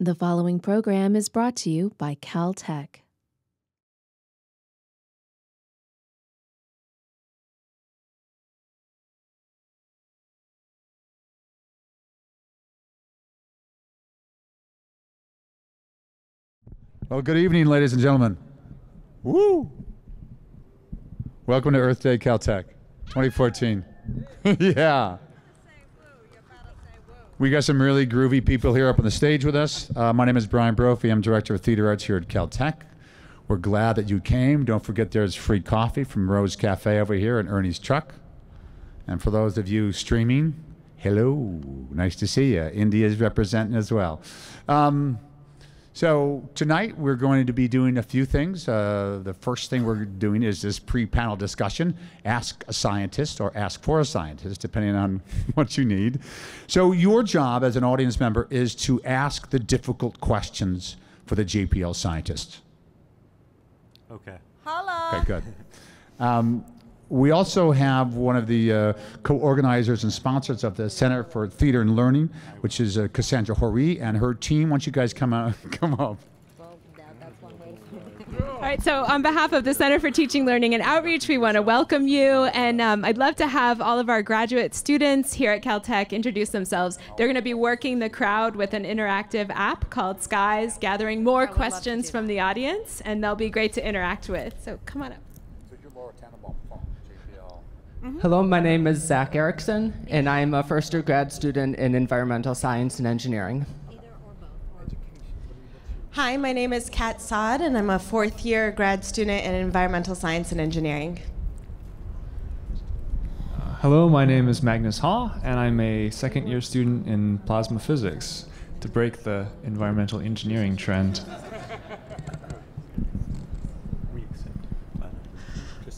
The following program is brought to you by Caltech. Well, good evening, ladies and gentlemen. Woo! Welcome to Earth Day Caltech 2014. yeah. We got some really groovy people here up on the stage with us. Uh, my name is Brian Brophy. I'm Director of Theater Arts here at Caltech. We're glad that you came. Don't forget there's free coffee from Rose Cafe over here and Ernie's Truck. And for those of you streaming, hello. Nice to see you. India is representing as well. Um, so tonight we're going to be doing a few things. Uh, the first thing we're doing is this pre-panel discussion. Ask a scientist or ask for a scientist, depending on what you need. So your job as an audience member is to ask the difficult questions for the JPL scientists. Okay. Hello. Okay, good. Um, we also have one of the uh, co-organizers and sponsors of the Center for Theater and Learning, which is uh, Cassandra Horii and her team. Why don't you guys come out, come up? All right, so on behalf of the Center for Teaching, Learning, and Outreach, we want to welcome you. And um, I'd love to have all of our graduate students here at Caltech introduce themselves. They're going to be working the crowd with an interactive app called Skies, gathering more questions from the audience, and they'll be great to interact with. So come on up. Mm-hmm. Hello, my name is Zach Erickson, and I'm a first year grad student in environmental science and engineering. Hi, my name is Kat Saad, and I'm a fourth year grad student in environmental science and engineering. Hello, my name is Magnus Haw, and I'm a second year student in plasma physics to break the environmental engineering trend.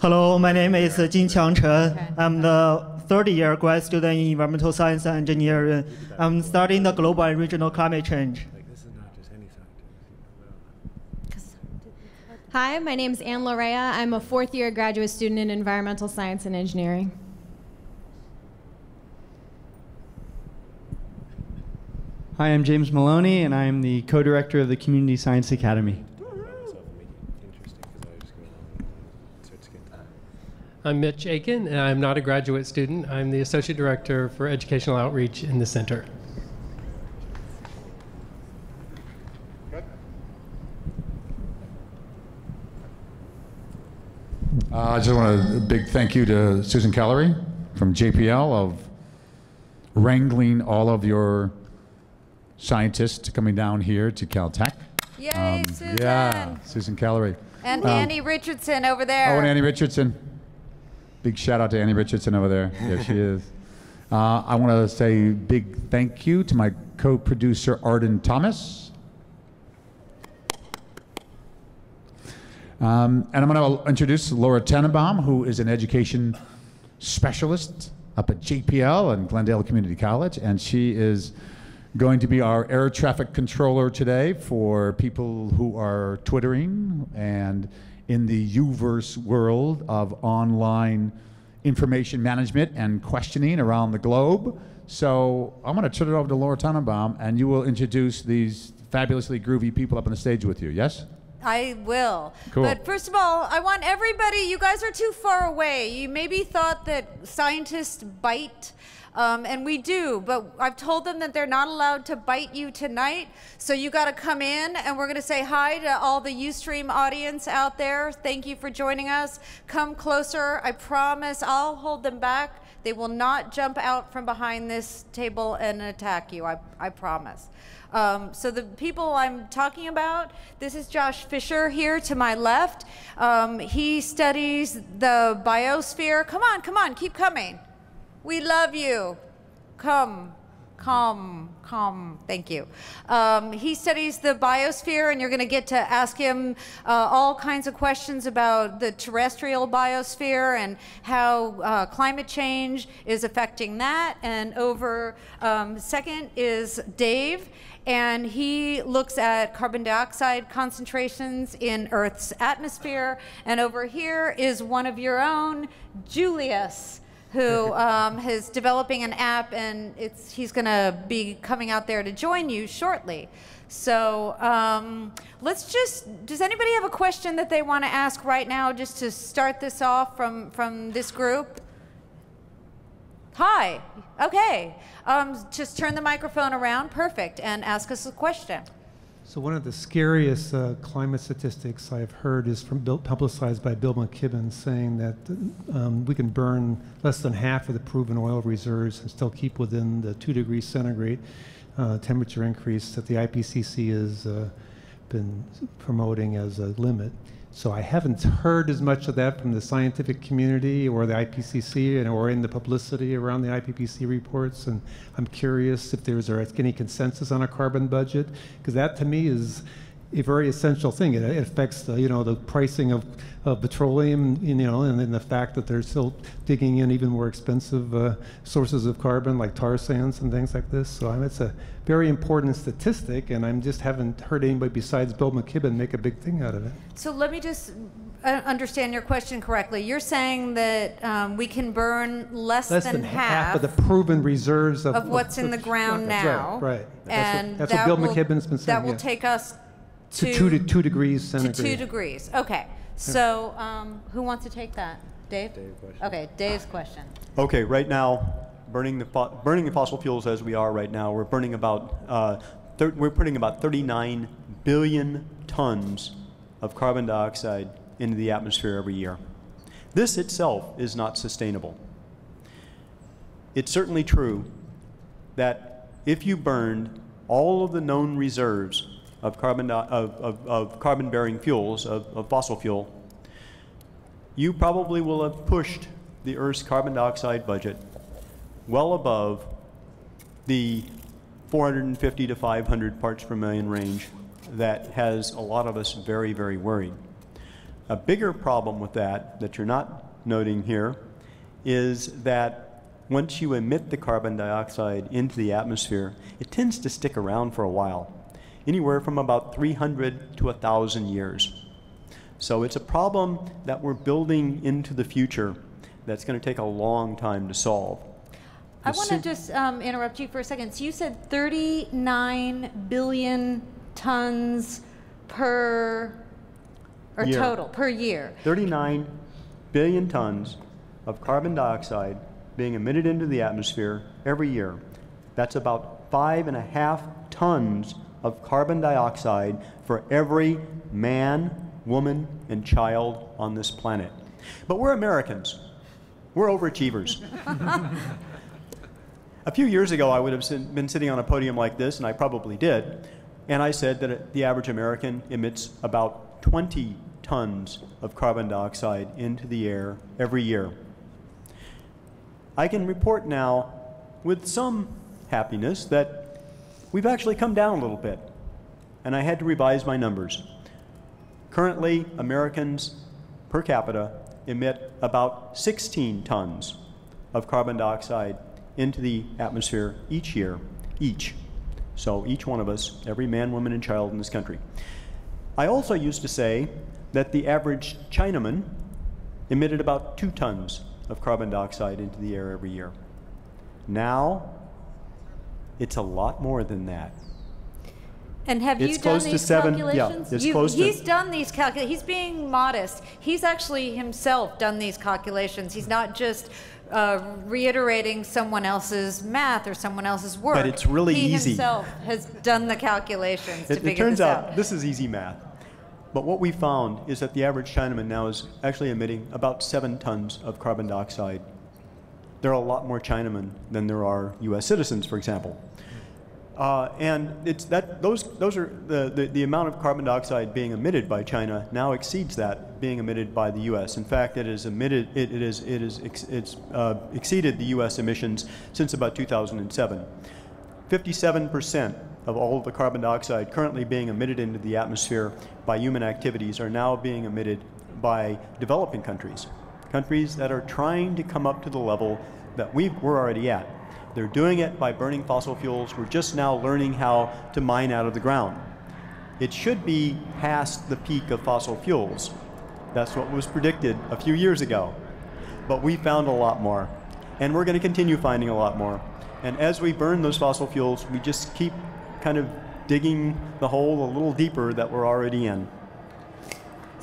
Hello, my name is Jin Qiang Chen. I'm the third year grad student in environmental science and engineering. I'm studying the global and regional climate change. Hi, my name is Anne Lorea. I'm a fourth year graduate student in environmental science and engineering. Hi, I'm James Maloney, and I'm the co director of the Community Science Academy. I'm Mitch Aiken, and I'm not a graduate student. I'm the Associate Director for Educational Outreach in the Center. Uh, I just want a big thank you to Susan Callery from JPL of wrangling all of your scientists coming down here to Caltech. Yay, Susan. Yeah, Susan Callery. And Um, Annie Richardson over there. Oh, and Annie Richardson. Big shout out to Annie Richardson over there. There she is. Uh, I want to say big thank you to my co-producer Arden Thomas. Um, and I'm going to introduce Laura Tenenbaum, who is an education specialist up at JPL and Glendale Community College, and she is going to be our air traffic controller today for people who are twittering and in the Uverse world of online information management and questioning around the globe. So I'm going to turn it over to Laura Tenenbaum, and you will introduce these fabulously groovy people up on the stage with you. Yes? I will. Cool. But first of all, I want everybody, you guys are too far away. You maybe thought that scientists bite. Um, and we do, but I've told them that they're not allowed to bite you tonight. So you got to come in, and we're going to say hi to all the Ustream audience out there. Thank you for joining us. Come closer. I promise I'll hold them back. They will not jump out from behind this table and attack you. I, I promise. Um, so the people I'm talking about, this is Josh Fisher here to my left. Um, he studies the biosphere. Come on, come on, keep coming. We love you. Come, come, come. Thank you. Um, he studies the biosphere, and you're going to get to ask him uh, all kinds of questions about the terrestrial biosphere and how uh, climate change is affecting that. And over um, second is Dave and he looks at carbon dioxide concentrations in Earth's atmosphere. And over here is one of your own, Julius, who um, is developing an app, and it's he's going to be coming out there to join you shortly. So um, let's just. Does anybody have a question that they want to ask right now, just to start this off from from this group? Hi. Okay. Um, just turn the microphone around. Perfect. And ask us a question. So one of the scariest uh, climate statistics I've heard is from Bill, publicized by Bill McKibben, saying that um, we can burn less than half of the proven oil reserves and still keep within the two degrees centigrade uh, temperature increase that the IPCC has uh, been promoting as a limit. So I haven't heard as much of that from the scientific community or the IPCC and, or in the publicity around the IPCC reports. And I'm curious if there's any consensus on a carbon budget, because that to me is a very essential thing. It, it affects the, you know, the pricing of, of petroleum, you know, and then the fact that they're still digging in even more expensive uh, sources of carbon like tar sands and things like this. So I mean, it's a very important statistic, and I just haven't heard anybody besides Bill McKibben make a big thing out of it. So let me just uh, understand your question correctly. You're saying that um, we can burn less, less than, than, half, of the proven reserves of, of what's in the ground that's now. Right, right. That's And what, that's that what Bill will, McKibben's been saying. That will yeah. take us to, to, two to two degrees to centigrade. two degrees. Okay. So um, who wants to take that? Dave? Okay, Dave's question. Okay, right now, burning the fo- burning the fossil fuels as we are right now, we're burning about uh, thir- we're putting about 39 billion tons of carbon dioxide into the atmosphere every year. This itself is not sustainable. It's certainly true that if you burned all of the known reserves of carbon, uh, of, of, of carbon bearing fuels of, of fossil fuel, you probably will have pushed the Earth's carbon dioxide budget well above the 450 to 500 parts per million range that has a lot of us very, very worried. A bigger problem with that, that you're not noting here, is that once you emit the carbon dioxide into the atmosphere, it tends to stick around for a while, anywhere from about 300 to 1,000 years. So it's a problem that we're building into the future that's going to take a long time to solve. I want to just um, interrupt you for a second. So you said 39 billion tons per, or Year. total, per year. 39 billion tons of carbon dioxide being emitted into the atmosphere every year. That's about five and a half tons of carbon dioxide for every man, woman, and child on this planet. But we're Americans. We're overachievers. a few years ago, I would have been sitting on a podium like this, and I probably did, and I said that the average American emits about 20 tons of carbon dioxide into the air every year. I can report now with some happiness that we've actually come down a little bit, and I had to revise my numbers. Currently, Americans per capita emit about 16 tons of carbon dioxide into the atmosphere each year, each. So each one of us, every man, woman, and child in this country. I also used to say that the average Chinaman emitted about two tons of carbon dioxide into the air every year. Now, it's a lot more than that. And have It's you done these seven- yeah, it's You- close to- he's done these calculations. He's being modest. He's actually himself done these calculations. He's not just uh, reiterating someone else's math or someone else's work. But it's really he easy. himself has done the calculations to It, it turns this out this is easy math. But what we found is that the average Chinaman now is actually emitting about seven tons of carbon dioxide. There are a lot more Chinamen than there are U.S. citizens, for example. Uh, and it's that those those are the, the, the amount of carbon dioxide being emitted by China now exceeds that being emitted by the U.S. In fact, it is emitted it, it is it is ex, it's uh, exceeded the U.S. emissions since about 2007. 57 percent of all of the carbon dioxide currently being emitted into the atmosphere by human activities are now being emitted by developing countries, countries that are trying to come up to the level that we we're already at. They're doing it by burning fossil fuels. We're just now learning how to mine out of the ground. It should be past the peak of fossil fuels. That's what was predicted a few years ago. But we found a lot more. And we're going to continue finding a lot more. And as we burn those fossil fuels, we just keep kind of digging the hole a little deeper that we're already in.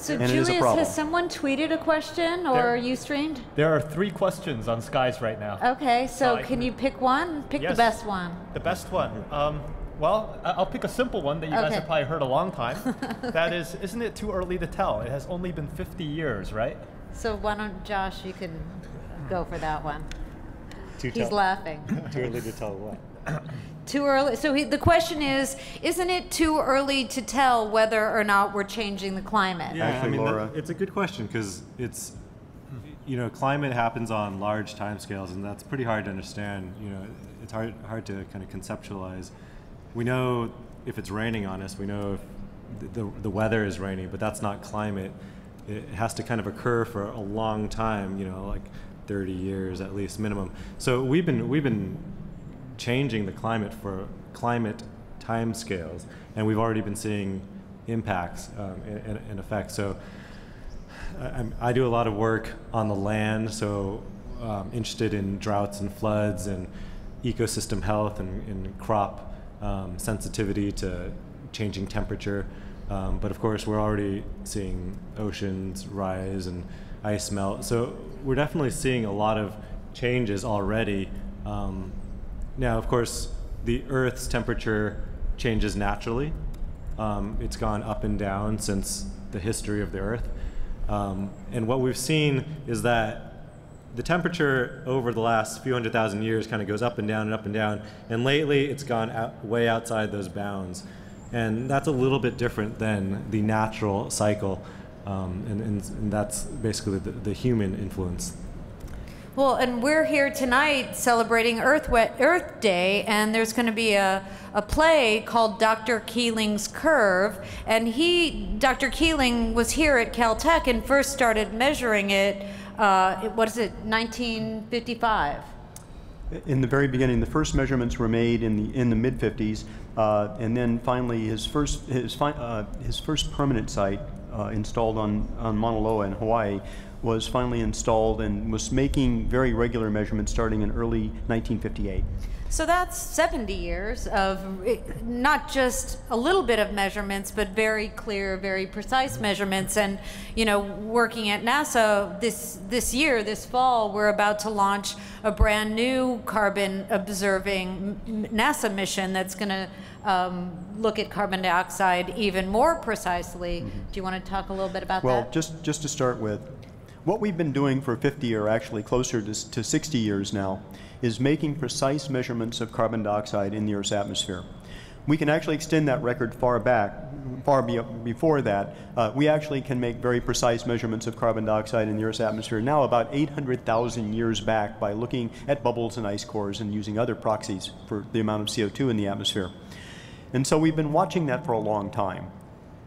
So, And it is a Julius, problem. has someone tweeted a question or There- are you streamed? There are three questions on skies right now. Okay, so I can you pick one? Pick the best one. The best one. Um, well, I- I'll pick a simple one that you guys have probably heard a long time. that is, isn't it too early to tell? It has only been 50 years, right? So why don't Josh, you can go for that one. Too He's tell- laughing. Too early to tell what? Too early. So he, the question is, isn't it too early to tell whether or not we're changing the climate? Yeah, I mean, that- it's a good question because it's, you know, climate happens on large timescales, and that's pretty hard to understand. You know, it's hard hard to kind of conceptualize. We know if it's raining on us, we know if the, the, the weather is raining, but that's not climate. It has to kind of occur for a long time. You know, like 30 years at least minimum. So we've been we've been changing the climate for climate timescales, and we've already been seeing impacts um, and, and effects. So I, I do a lot of work on the land, so um, interested in droughts and floods and ecosystem health and, and crop um, sensitivity to changing temperature. Um, but of course, we're already seeing oceans rise and ice melt. So we're definitely seeing a lot of changes already. Um, now, of course, the Earth's temperature changes naturally. Um, it's gone up and down since the history of the Earth. Um, and what we've seen is that the temperature over the last few hundred thousand years kind of goes up and down and up and down. And lately, it's gone out, way outside those bounds. And that's a little bit different than the natural cycle. Um, and, and, and that's basically the, the human influence. Well, and we're here tonight celebrating Earth, Earth Day, and there's going to be a, a play called Dr. Keeling's Curve. And he, Dr. Keeling, was here at Caltech and first started measuring it, uh, what is it, 1955? In the very beginning, the first measurements were made in the in the mid 50s, uh, and then finally his first his fi- uh, his first permanent site uh, installed on on Mauna Loa in Hawaii was finally installed and was making very regular measurements starting in early 1958. So that's 70 years of eh, not just a little bit of measurements, but very clear, very precise measurements. And you know, working at NASA this this year, this fall, we're about to launch a brand new carbon observing NASA mission that's going to um, look at carbon dioxide even more precisely. Do you want to talk a little bit about Well, that? Well, just just to start with, what we've been doing for 50 or actually closer to, to 60 years now is making precise measurements of carbon dioxide in the Earth's atmosphere. We can actually extend that record far back, far be, before that. Uh, we actually can make very precise measurements of carbon dioxide in the Earth's atmosphere now about 800,000 years back by looking at bubbles and ice cores and using other proxies for the amount of CO2 in the atmosphere. And so we've been watching that for a long time.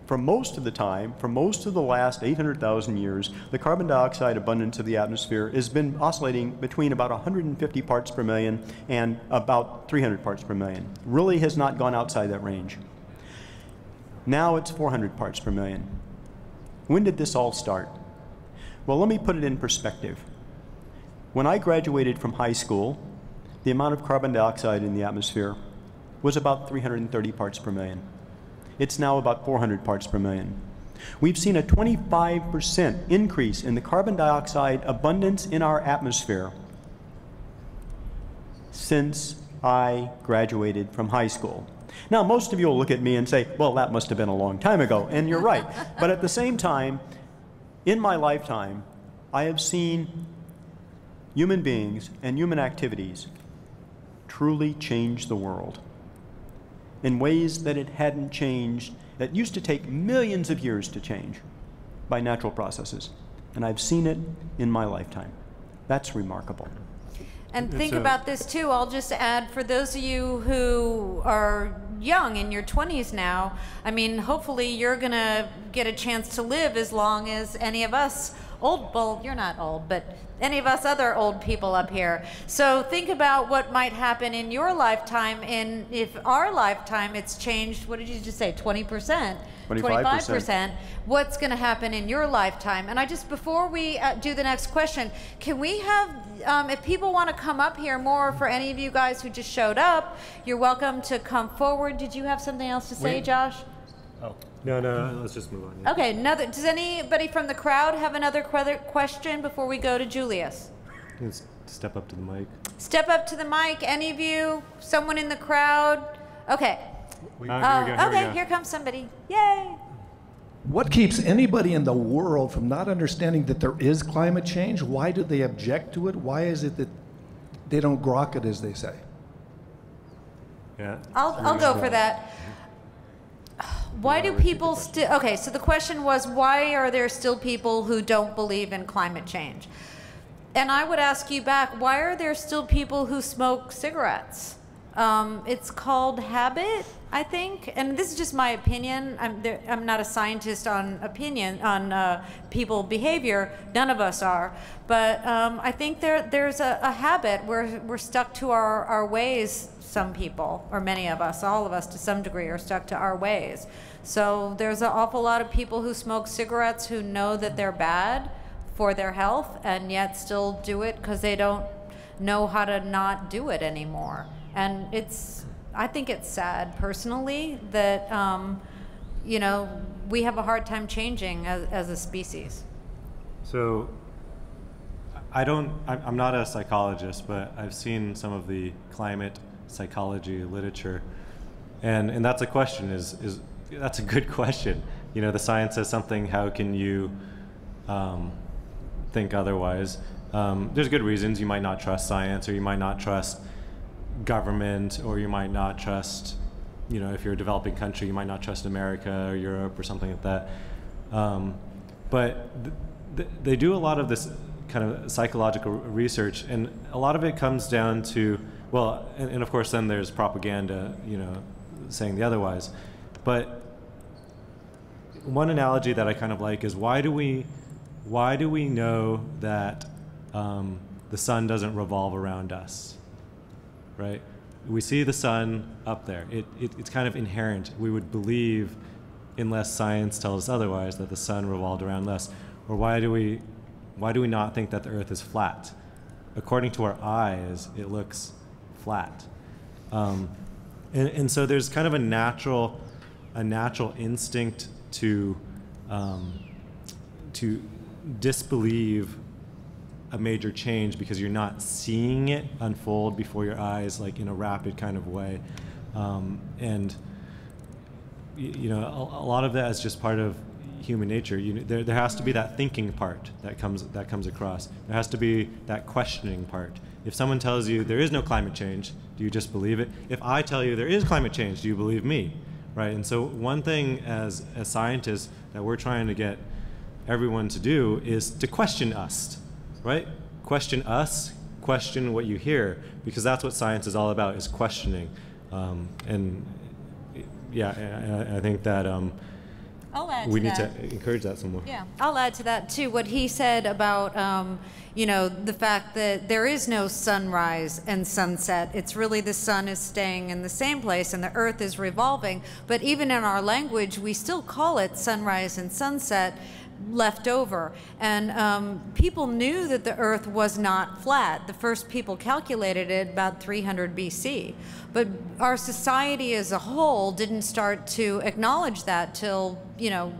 For most of the time, for most of the last 800,000 years, the carbon dioxide abundance of the atmosphere has been oscillating between about 150 parts per million and about 300 parts per million. Really has not gone outside that range. Now it's 400 parts per million. When did this all start? Well, let me put it in perspective. When I graduated from high school, the amount of carbon dioxide in the atmosphere was about 330 parts per million. It's now about 400 parts per million. We've seen a 25% increase in the carbon dioxide abundance in our atmosphere since I graduated from high school. Now, most of you will look at me and say, well, that must have been a long time ago, and you're right. but at the same time, in my lifetime, I have seen human beings and human activities truly change the world in ways that it hadn't changed, that used to take millions of years to change by natural processes. And I've seen it in my lifetime. That's remarkable. And think a- about this too. I'll just add for those of you who are young in your 20s now, I mean, hopefully you're going to get a chance to live as long as any of us old, well, you're not old, but any of us other old people up here. So think about what might happen in your lifetime. And if our lifetime, it's changed, what did you just say, 20%? 25%. What's going to happen in your lifetime? And I just, before we uh, do the next question, can we have, um, if people want to come up here more for any of you guys who just showed up, you're welcome to come forward. Did you have something else to say, Wait. Josh? Oh. No, no, let's just move on. yeah. Okay, another, does anybody from the crowd have another que- question before we go to Julius? You can step up to the mic. Step up to the mic, any of you, someone in the crowd. Okay. We- Uh, here we go, here we okay, go. here comes somebody. Yay! What keeps anybody in the world from not understanding that there is climate change? Why do they object to it? Why is it that they don't grok it, as they say? Yeah. I'll, I'll go for that. Why do people still, okay, so the question was why are there still people who don't believe in climate change? And I would ask you back, why are there still people who smoke cigarettes? Um, it's called habit, I think, and this is just my opinion. I'm, there, I'm not a scientist on opinion on uh, people behavior. None of us are, but um, I think there there's a, a habit. We're we're stuck to our our ways. Some people, or many of us, all of us to some degree, are stuck to our ways. So there's an awful lot of people who smoke cigarettes who know that they're bad for their health and yet still do it because they don't know how to not do it anymore. And it's, I think it's sad personally that, um, you know, we have a hard time changing as, as a species. So, I don't. I'm not a psychologist, but I've seen some of the climate psychology literature, and and that's a question. Is is that's a good question. You know, the science says something. How can you um, think otherwise? Um, there's good reasons you might not trust science, or you might not trust government, or you might not trust. You know, if you're a developing country, you might not trust America or Europe or something like that. Um, but th- th- they do a lot of this kind of psychological research, and a lot of it comes down to well, and, and of course then there's propaganda, you know, saying the otherwise. But one analogy that I kind of like is why do we why do we know that um, the sun doesn't revolve around us, right? We see the sun up there. It, it, it's kind of inherent. We would believe, unless science tells us otherwise, that the sun revolved around us. Or why do we why do we not think that the Earth is flat? According to our eyes, it looks flat. Um, and, and so there's kind of a natural, a natural instinct to, um, to disbelieve a major change because you're not seeing it unfold before your eyes, like in a rapid kind of way. Um, and you know, a, a lot of that is just part of human nature. You, there, there has to be that thinking part that comes that comes across. There has to be that questioning part. If someone tells you there is no climate change, do you just believe it? If I tell you there is climate change, do you believe me? Right. And so one thing as as scientists that we're trying to get everyone to do is to question us, right? Question us, question what you hear, because that's what science is all about: is questioning. Um, and yeah, I, I think that um, I'll add we need that. to encourage that some more. Yeah, I'll add to that too. What he said about, um, you know, the fact that there is no sunrise and sunset. It's really the sun is staying in the same place and the earth is revolving. But even in our language, we still call it sunrise and sunset left over. And um, people knew that the earth was not flat. The first people calculated it about 300 BC. But our society as a whole didn't start to acknowledge that till, you know,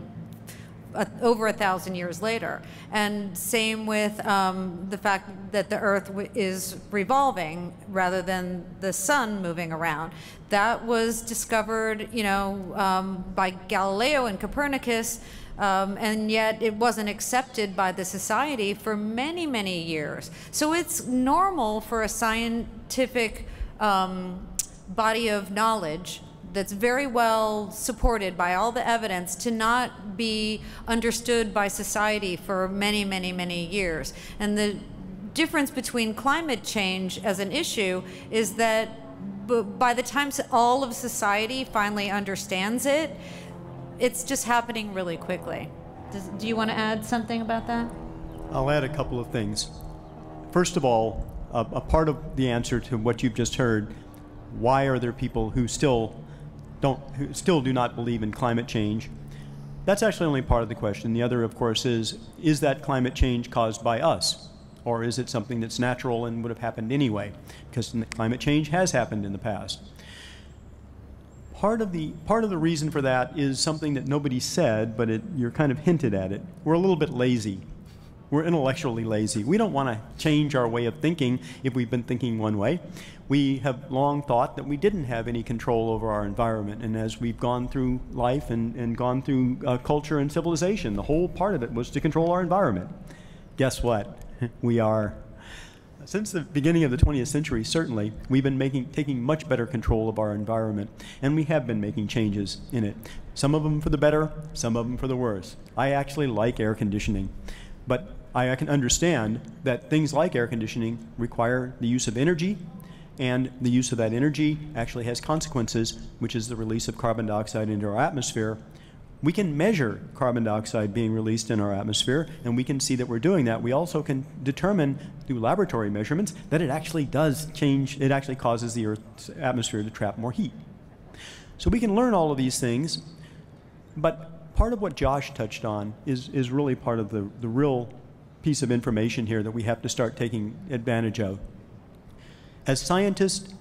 a, over a thousand years later. And same with um, the fact that the Earth is revolving rather than the sun moving around. That was discovered, you know, um, by Galileo and Copernicus. Um, and yet it wasn't accepted by the society for many, many years. So it's normal for a scientific um, body of knowledge that's very well supported by all the evidence to not be understood by society for many, many, many years. And the difference between climate change as an issue is that by the time all of society finally understands it, it's just happening really quickly. Does, do you want to add something about that? I'll add a couple of things. First of all, a, a part of the answer to what you've just heard, why are there people who still don't, who still do not believe in climate change? That's actually only part of the question. The other, of course, is is that climate change caused by us? Or is it something that's natural and would have happened anyway? Because climate change has happened in the past. Part of, the, part of the reason for that is something that nobody said, but it, you're kind of hinted at it. We're a little bit lazy. We're intellectually lazy. We don't want to change our way of thinking if we've been thinking one way. We have long thought that we didn't have any control over our environment. And as we've gone through life and, and gone through uh, culture and civilization, the whole part of it was to control our environment. Guess what? we are since the beginning of the 20th century, certainly, we've been making, taking much better control of our environment, and we have been making changes in it. Some of them for the better, some of them for the worse. I actually like air conditioning, but I, I can understand that things like air conditioning require the use of energy, and the use of that energy actually has consequences, which is the release of carbon dioxide into our atmosphere, we can measure carbon dioxide being released in our atmosphere, and we can see that we're doing that. We also can determine through laboratory measurements that it actually does change, it actually causes the Earth's atmosphere to trap more heat. So we can learn all of these things, but part of what Josh touched on is, is really part of the, the real piece of information here that we have to start taking advantage of. As scientists,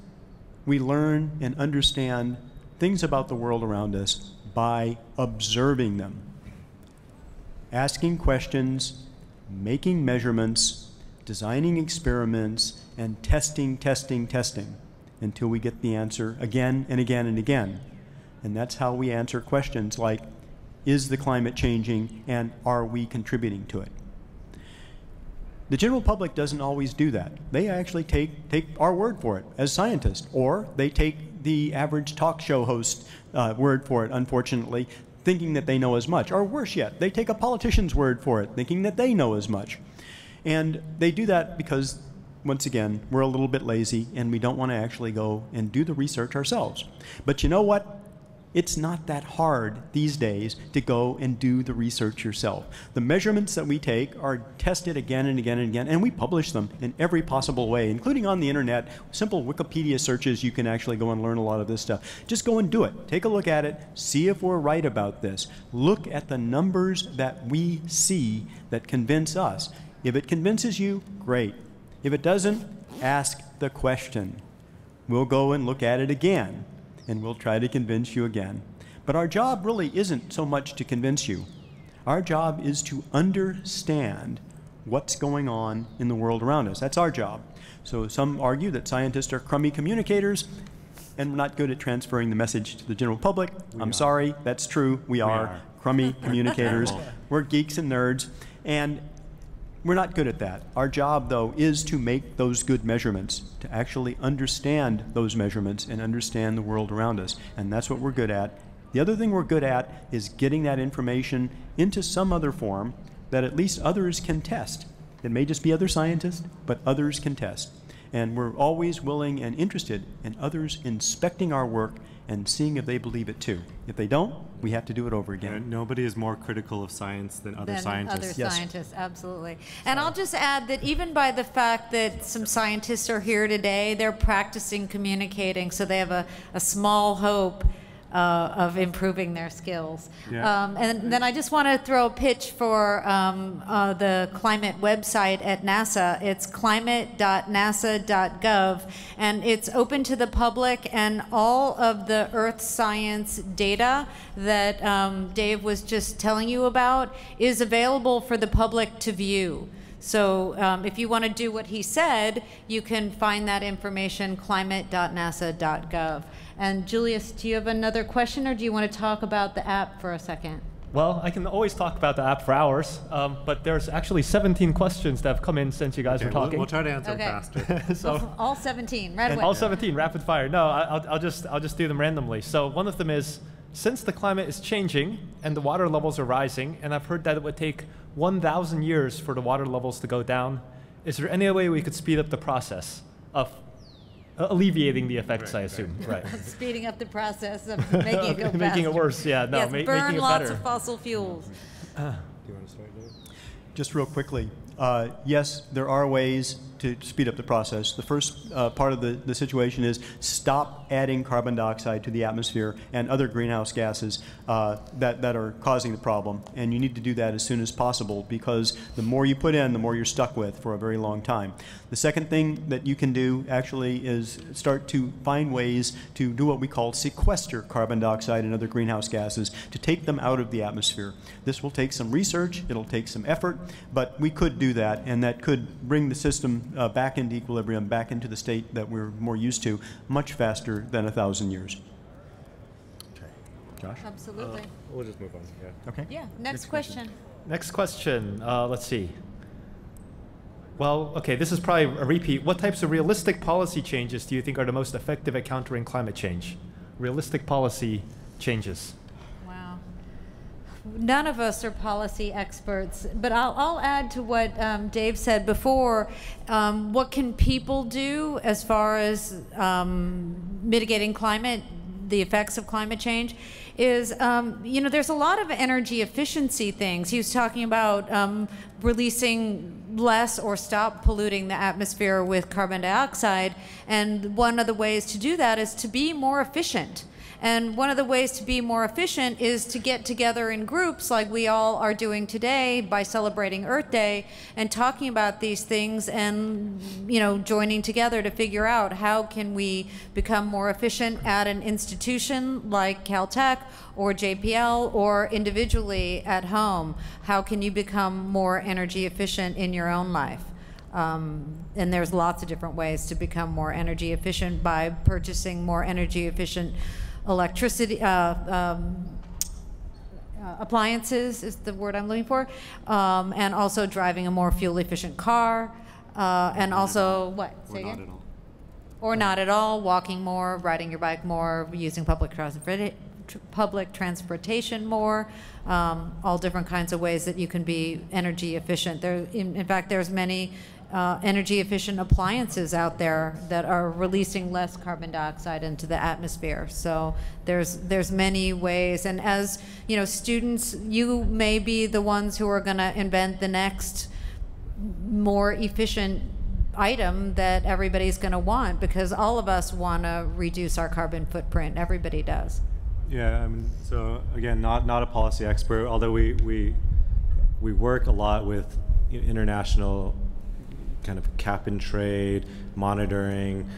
we learn and understand things about the world around us by observing them, asking questions, making measurements, designing experiments, and testing, testing, testing until we get the answer again and again and again. And that's how we answer questions like, is the climate changing and are we contributing to it? The general public doesn't always do that. They actually take, take our word for it as scientists, or they take the average talk show host uh, word for it, unfortunately, thinking that they know as much. Or worse yet, they take a politician's word for it, thinking that they know as much. And they do that because, once again, we're a little bit lazy and we don't want to actually go and do the research ourselves. But you know what? It's not that hard these days to go and do the research yourself. The measurements that we take are tested again and again and again, and we publish them in every possible way, including on the internet. Simple Wikipedia searches, you can actually go and learn a lot of this stuff. Just go and do it. Take a look at it. See if we're right about this. Look at the numbers that we see that convince us. If it convinces you, great. If it doesn't, ask the question. We'll go and look at it again and we'll try to convince you again. But our job really isn't so much to convince you. Our job is to understand what's going on in the world around us. That's our job. So some argue that scientists are crummy communicators and we're not good at transferring the message to the general public. We I'm are. sorry, that's true. We, we are, are, crummy communicators. we're geeks and nerds. And we're not good at that. Our job, though, is to make those good measurements, to actually understand those measurements and understand the world around us. And that's what we're good at. The other thing we're good at is getting that information into some other form that at least others can test. It may just be other scientists, but others can test. And we're always willing and interested in others inspecting our work and seeing if they believe it too. If they don't, we have to do it over again. Yeah, nobody is more critical of science than other than scientists. Other yes. scientists, absolutely. And I'll just add that even by the fact that some scientists are here today, they're practicing communicating, so they have a, a small hope uh, of improving their skills. Yeah. Um, and then I just want to throw a pitch for um, uh, the climate website at NASA. It's climate.nasa.gov, and it's open to the public, and all of the Earth science data that um, Dave was just telling you about is available for the public to view. So um, if you want to do what he said, you can find that information climate.nasa.gov. And Julius, do you have another question or do you want to talk about the app for a second? Well, I can always talk about the app for hours, um, but there's actually 17 questions that have come in since you guys okay, were talking. We'll, we'll try to answer okay. faster. so all 17, right away. All 17, rapid fire. No, I'll, I'll just I'll just do them randomly. So one of them is since the climate is changing and the water levels are rising, and I've heard that it would take 1,000 years for the water levels to go down, is there any way we could speed up the process of uh, alleviating the effects, right, I assume. Right. right. Speeding up the process of making it go faster. making it worse, yeah. No, yes, ma- burn making it lots better. of fossil fuels. Uh, Do you want to start, Dave? Just real quickly, Uh, yes, there are ways to speed up the process. The first uh, part of the, the situation is stop adding carbon dioxide to the atmosphere and other greenhouse gases uh, that, that are causing the problem. And you need to do that as soon as possible because the more you put in, the more you're stuck with for a very long time. The second thing that you can do actually is start to find ways to do what we call sequester carbon dioxide and other greenhouse gases to take them out of the atmosphere. This will take some research, it'll take some effort, but we could do that and that could bring the system uh, back into equilibrium, back into the state that we're more used to, much faster than a thousand years. Okay, Josh? Absolutely. We'll just move on. Yeah. Okay. yeah. Next, question. Next question. Uh, let's see. Well, okay, this is probably a repeat. What types of realistic policy changes do you think are the most effective at countering climate change? Realistic policy changes. None of us are policy experts, but I'll, I'll add to what um, Dave said before. Um, what can people do as far as um, mitigating climate, the effects of climate change? Is, um, you know, there's a lot of energy efficiency things. He was talking about um, releasing less or stop polluting the atmosphere with carbon dioxide. And one of the ways to do that is to be more efficient. And one of the ways to be more efficient is to get together in groups like we all are doing today by celebrating Earth Day and talking about these things and you know joining together to figure out how can we become more efficient at an institution like Caltech or JPL or individually at home. How can you become more energy efficient in your own life? Um, and there's lots of different ways to become more energy efficient by purchasing more energy efficient electricity, uh, um, uh, appliances is the word I'm looking for, um, and also driving a more fuel efficient car, uh, and also what? Say Or not again? at all. Or not at all, walking more, riding your bike more, using public transport, public transportation more, um, all different kinds of ways that you can be energy efficient. There, in, in fact, there's many uh, energy efficient appliances out there that are releasing less carbon dioxide into the atmosphere. So there's there's many ways, and as you know, students, you may be the ones who are going to invent the next more efficient item that everybody's going to want because all of us want to reduce our carbon footprint. Everybody does. Yeah, I mean, so again, not not a policy expert, although we we we work a lot with international kind of cap and trade monitoring,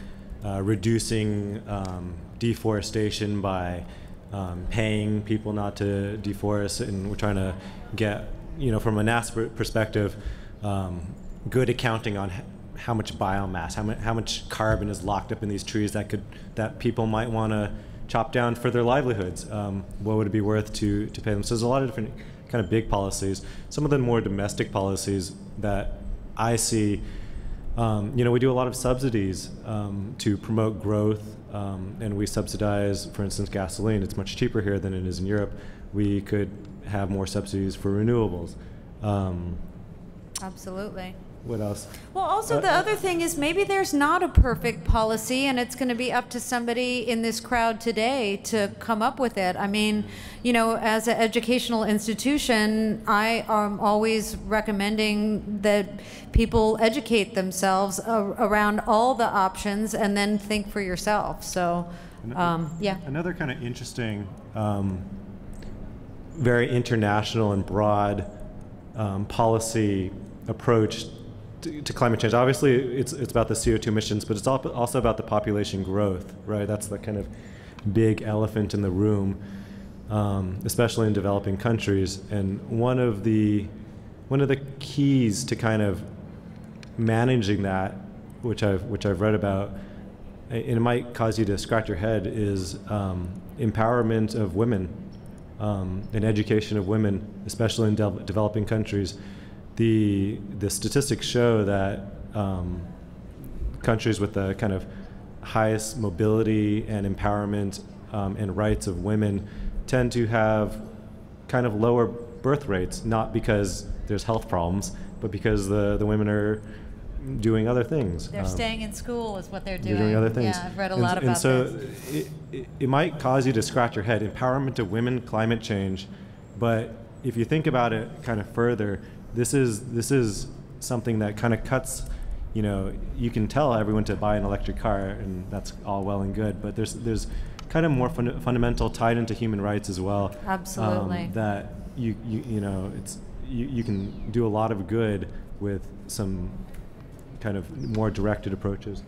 uh, reducing um, deforestation by um, paying people not to deforest, and we're trying to get you know from a NASA perspective, um, good accounting on how much biomass, how, mu- how much carbon is locked up in these trees that could that people might want to chop down for their livelihoods. Um, what would it be worth to, to pay them? So there's a lot of different kind of big policies. Some of the more domestic policies that I see, um, you know, we do a lot of subsidies um, to promote growth, um, and we subsidize, for instance, gasoline. It's much cheaper here than it is in Europe. We could have more subsidies for renewables. Um, Absolutely. What else? Well, also Uh, the other thing is maybe there's not a perfect policy, and it's going to be up to somebody in this crowd today to come up with it. I mean, you know, as an educational institution, I am always recommending that people educate themselves around all the options and then think for yourself. So, um, yeah. Another kind of interesting, um, very international and broad um, policy approach to, to climate change. Obviously, it's, it's about the CO2 emissions, but it's also about the population growth, right? That's the kind of big elephant in the room, um, especially in developing countries. And one of the one of the keys to kind of managing that, which I've which I've read about, and it might cause you to scratch your head, is um, empowerment of women um, and education of women, especially in de- developing countries. The the statistics show that um, countries with the kind of highest mobility and empowerment um, and rights of women tend to have kind of lower birth rates, not because there's health problems, but because the, the women are doing other things. They're Um, staying in school is what they're doing. they're doing other things. Yeah, I've read a and, lot and about so this. It, it, it might cause you to scratch your head. Empowerment of women, climate change, but if you think about it kind of further, this is this is something that kind of cuts. You know, you can tell everyone to buy an electric car, and that's all well and good. But there's there's kind of more fun, fundamental tied into human rights as well. um, Absolutely. that you, you you know it's you, you can do a lot of good with some kind of more directed approaches.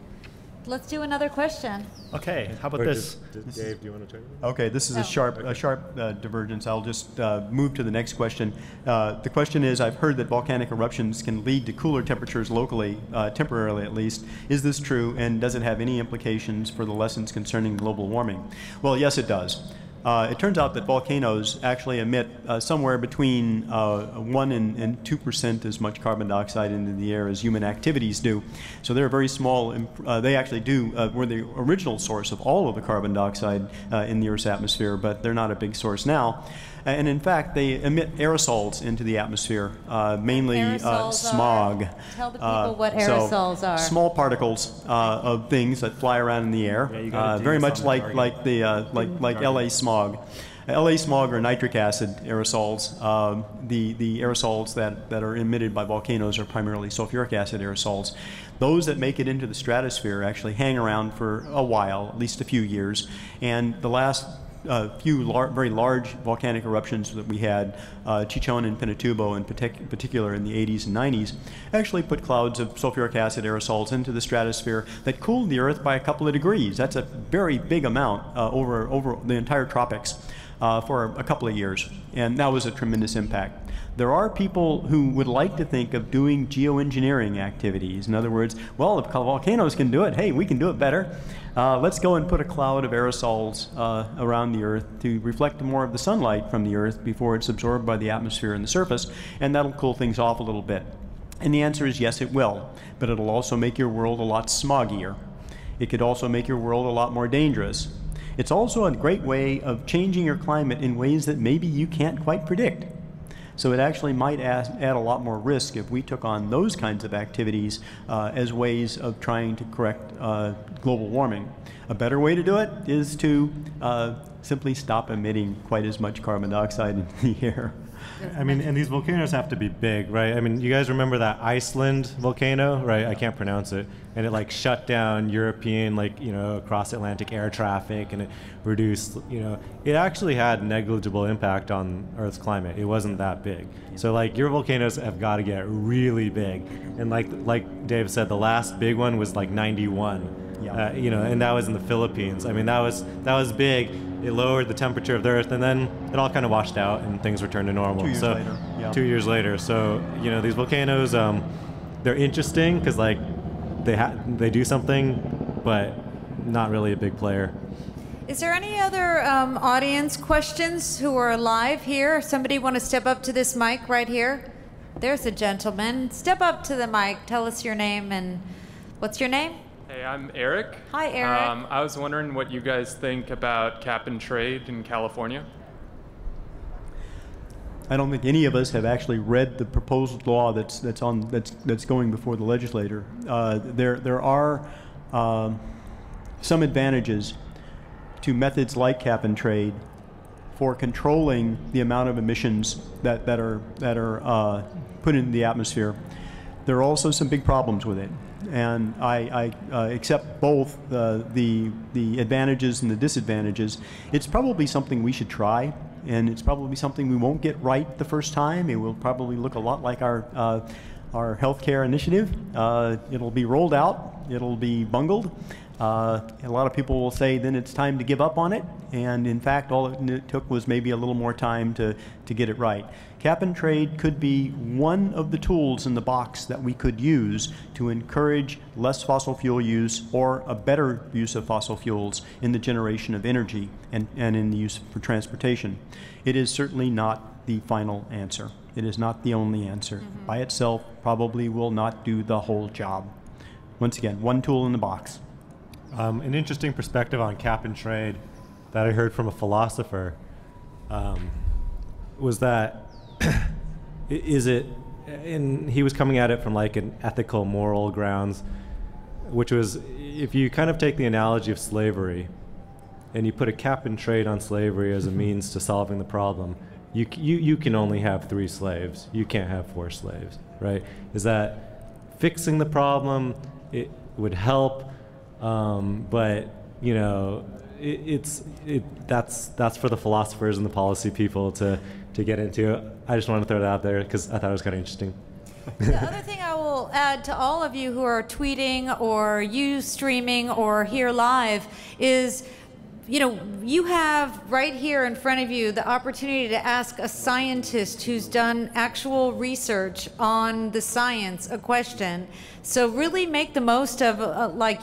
Let's do another question. Okay, how about Or this? does- does Dave, do you want to turn? It? Okay, this is Oh. a sharp, a sharp uh, divergence. I'll just uh, move to the next question. Uh, the question is: I've heard that volcanic eruptions can lead to cooler temperatures locally, uh, temporarily at least. Is this true, and does it have any implications for the lessons concerning global warming? Well, yes, it does. Uh, it turns out that volcanoes actually emit uh, somewhere between uh, 1 and, and 2% as much carbon dioxide into the air as human activities do. So they're very small. Uh, they actually do, uh, were the original source of all of the carbon dioxide uh, in the Earth's atmosphere, but they're not a big source now. And in fact, they emit aerosols into the atmosphere, uh, mainly uh, Aerosols are- smog. Tell the people Uh, what so aerosols are. Small particles uh, of things that fly around in the air, you gotta uh, very much like like the uh, like like LA smog. LA smog or nitric acid aerosols. Um, the the aerosols that, that are emitted by volcanoes are primarily sulfuric acid aerosols. Those that make it into the stratosphere actually hang around for a while, at least a few years, and the last uh, few lar- very large volcanic eruptions that we had, uh, Chichon and Pinatubo in partic- particular in the 80s and 90s, actually put clouds of sulfuric acid aerosols into the stratosphere that cooled the Earth by a couple of degrees. That's a very big amount uh, over, over the entire tropics uh, for a couple of years, and that was a tremendous impact. There are people who would like to think of doing geoengineering activities. In other words, well, if volcanoes can do it, hey, we can do it better. Uh, let's go and put a cloud of aerosols uh, around the Earth to reflect more of the sunlight from the Earth before it's absorbed by the atmosphere and the surface, and that'll cool things off a little bit. And the answer is yes, it will, but it'll also make your world a lot smoggier. It could also make your world a lot more dangerous. It's also a great way of changing your climate in ways that maybe you can't quite predict. So it actually might add, add a lot more risk if we took on those kinds of activities uh, as ways of trying to correct uh, global warming. A better way to do it is to uh, simply stop emitting quite as much carbon dioxide in the air. I mean, and these volcanoes have to be big, right? I mean, you guys remember that Iceland volcano, right? I can't pronounce it, and it like shut down European, like you know, across Atlantic air traffic, and it reduced, you know, it actually had negligible impact on Earth's climate. It wasn't that big. So like your volcanoes have got to get really big, and like like Dave said, the last big one was like 91. Yeah. Uh, you know, and that was in the Philippines. I mean, that was that was big. It lowered the temperature of the Earth, and then it all kind of washed out, and things returned to normal. Two years so, later, yeah. Two years later. So you know, these volcanoes, um, they're interesting because like they ha- they do something, but not really a big player. Is there any other um, audience questions who are live here? Somebody want to step up to this mic right here? There's a gentleman. Step up to the mic. Tell us your name and what's your name? Hey, I'm Eric. Hi, Eric. Um, I was wondering what you guys think about cap and trade in California. I don't think any of us have actually read the proposed law that's that's on that's that's going before the legislator. Uh, there there are um, some advantages to methods like cap and trade for controlling the amount of emissions that, that are that are uh, put into the atmosphere. There are also some big problems with it, and I, I uh, accept both the the advantages and the disadvantages. It's probably something we should try, and it's probably something we won't get right the first time. It will probably look a lot like our uh, our healthcare initiative. Uh, it'll be rolled out. It'll be bungled. Uh, a lot of people will say then it's time to give up on it, and in fact, all it took was maybe a little more time to, to get it right. Cap and trade could be one of the tools in the box that we could use to encourage less fossil fuel use or a better use of fossil fuels in the generation of energy and, and in the use for transportation. It is certainly not the final answer. It is not the only answer. By itself, probably will not do the whole job. Once again, one tool in the box. Um, an interesting perspective on cap and trade that I heard from a philosopher um, was that i- is it, and he was coming at it from like an ethical, moral grounds, which was if you kind of take the analogy of slavery and you put a cap and trade on slavery as a means to solving the problem, you, you, you can only have three slaves. You can't have four slaves, right? Is that fixing the problem? It would help, um, but you know, it, it's it, that's that's for the philosophers and the policy people to to get into. I just want to throw that out there because I thought it was kind of interesting. the other thing I will add to all of you who are tweeting or Ustreaming or here live is you know, you have right here in front of you the opportunity to ask a scientist who's done actual research on the science a question. So really make the most of, uh, like,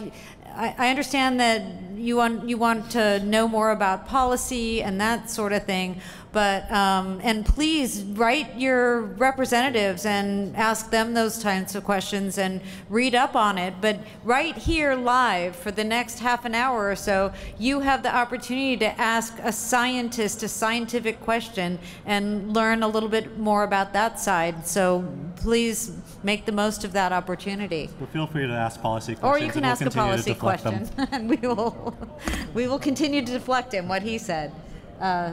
I, I understand that you want you want to know more about policy and that sort of thing, but um, and please write your representatives and ask them those kinds of questions and read up on it. But right here live for the next half an hour or so, you have the opportunity to ask a scientist a scientific question and learn a little bit more about that side. So please make the most of that opportunity. Well, feel free to ask policy questions. Or you can and we'll ask a policy question, and we will we will continue to deflect him what he said. Uh,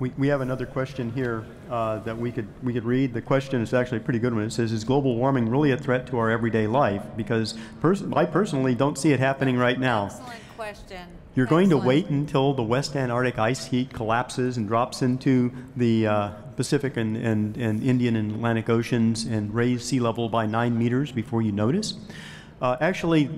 We, we have another question here uh, that we could we could read. The question is actually a pretty good one. It says, "Is global warming really a threat to our everyday life?" Because pers- I personally don't see it happening right now. excellent question. You're going to wait until the West Antarctic ice sheet collapses and drops into the uh, Pacific and, and, and Indian and Atlantic Oceans and raise sea level by nine meters before you notice. Uh, actually,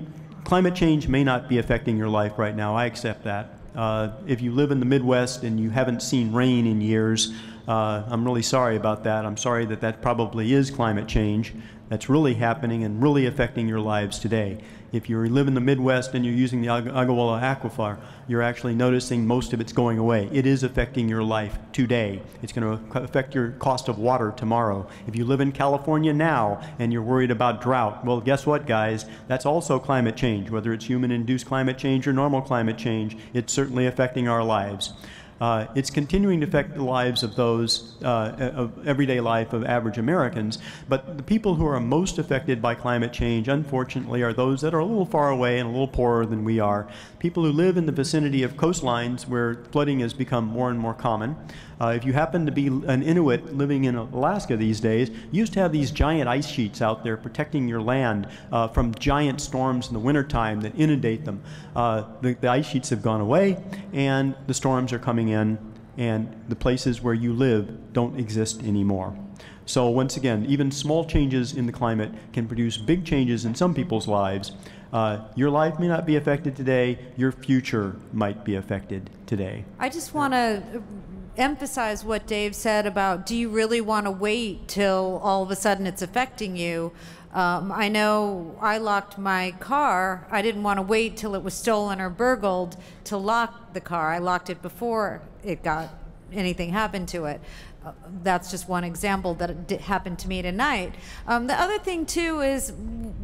climate change may not be affecting your life right now. I accept that. Uh, if you live in the Midwest and you haven't seen rain in years, uh, I'm really sorry about that. I'm sorry that that probably is climate change that's really happening and really affecting your lives today. If you live in the Midwest and you're using the Ag- Ogallala Aquifer, you're actually noticing most of it's going away. It is affecting your life today. It's going to affect your cost of water tomorrow. If you live in California now and you're worried about drought, well, guess what, guys? That's also climate change. Whether it's human induced climate change or normal climate change, it's certainly affecting our lives. Uh, it's continuing to affect the lives of those, uh, of everyday life of average Americans. But the people who are most affected by climate change, unfortunately, are those that are a little far away and a little poorer than we are. People who live in the vicinity of coastlines where flooding has become more and more common. Uh, if you happen to be an Inuit living in Alaska these days, you used to have these giant ice sheets out there protecting your land uh, from giant storms in the wintertime that inundate them. Uh, the, the ice sheets have gone away, and the storms are coming in, and the places where you live don't exist anymore. So once again, even small changes in the climate can produce big changes in some people's lives. Uh, your life may not be affected today. Your future might be affected today. I just want to emphasize what Dave said about do you really want to wait till all of a sudden it's affecting you? Um, I know I locked my car. I didn't want to wait till it was stolen or burgled to lock the car. I locked it before it got anything happened to it. Uh, that's just one example that happened to me tonight. Um, the other thing too is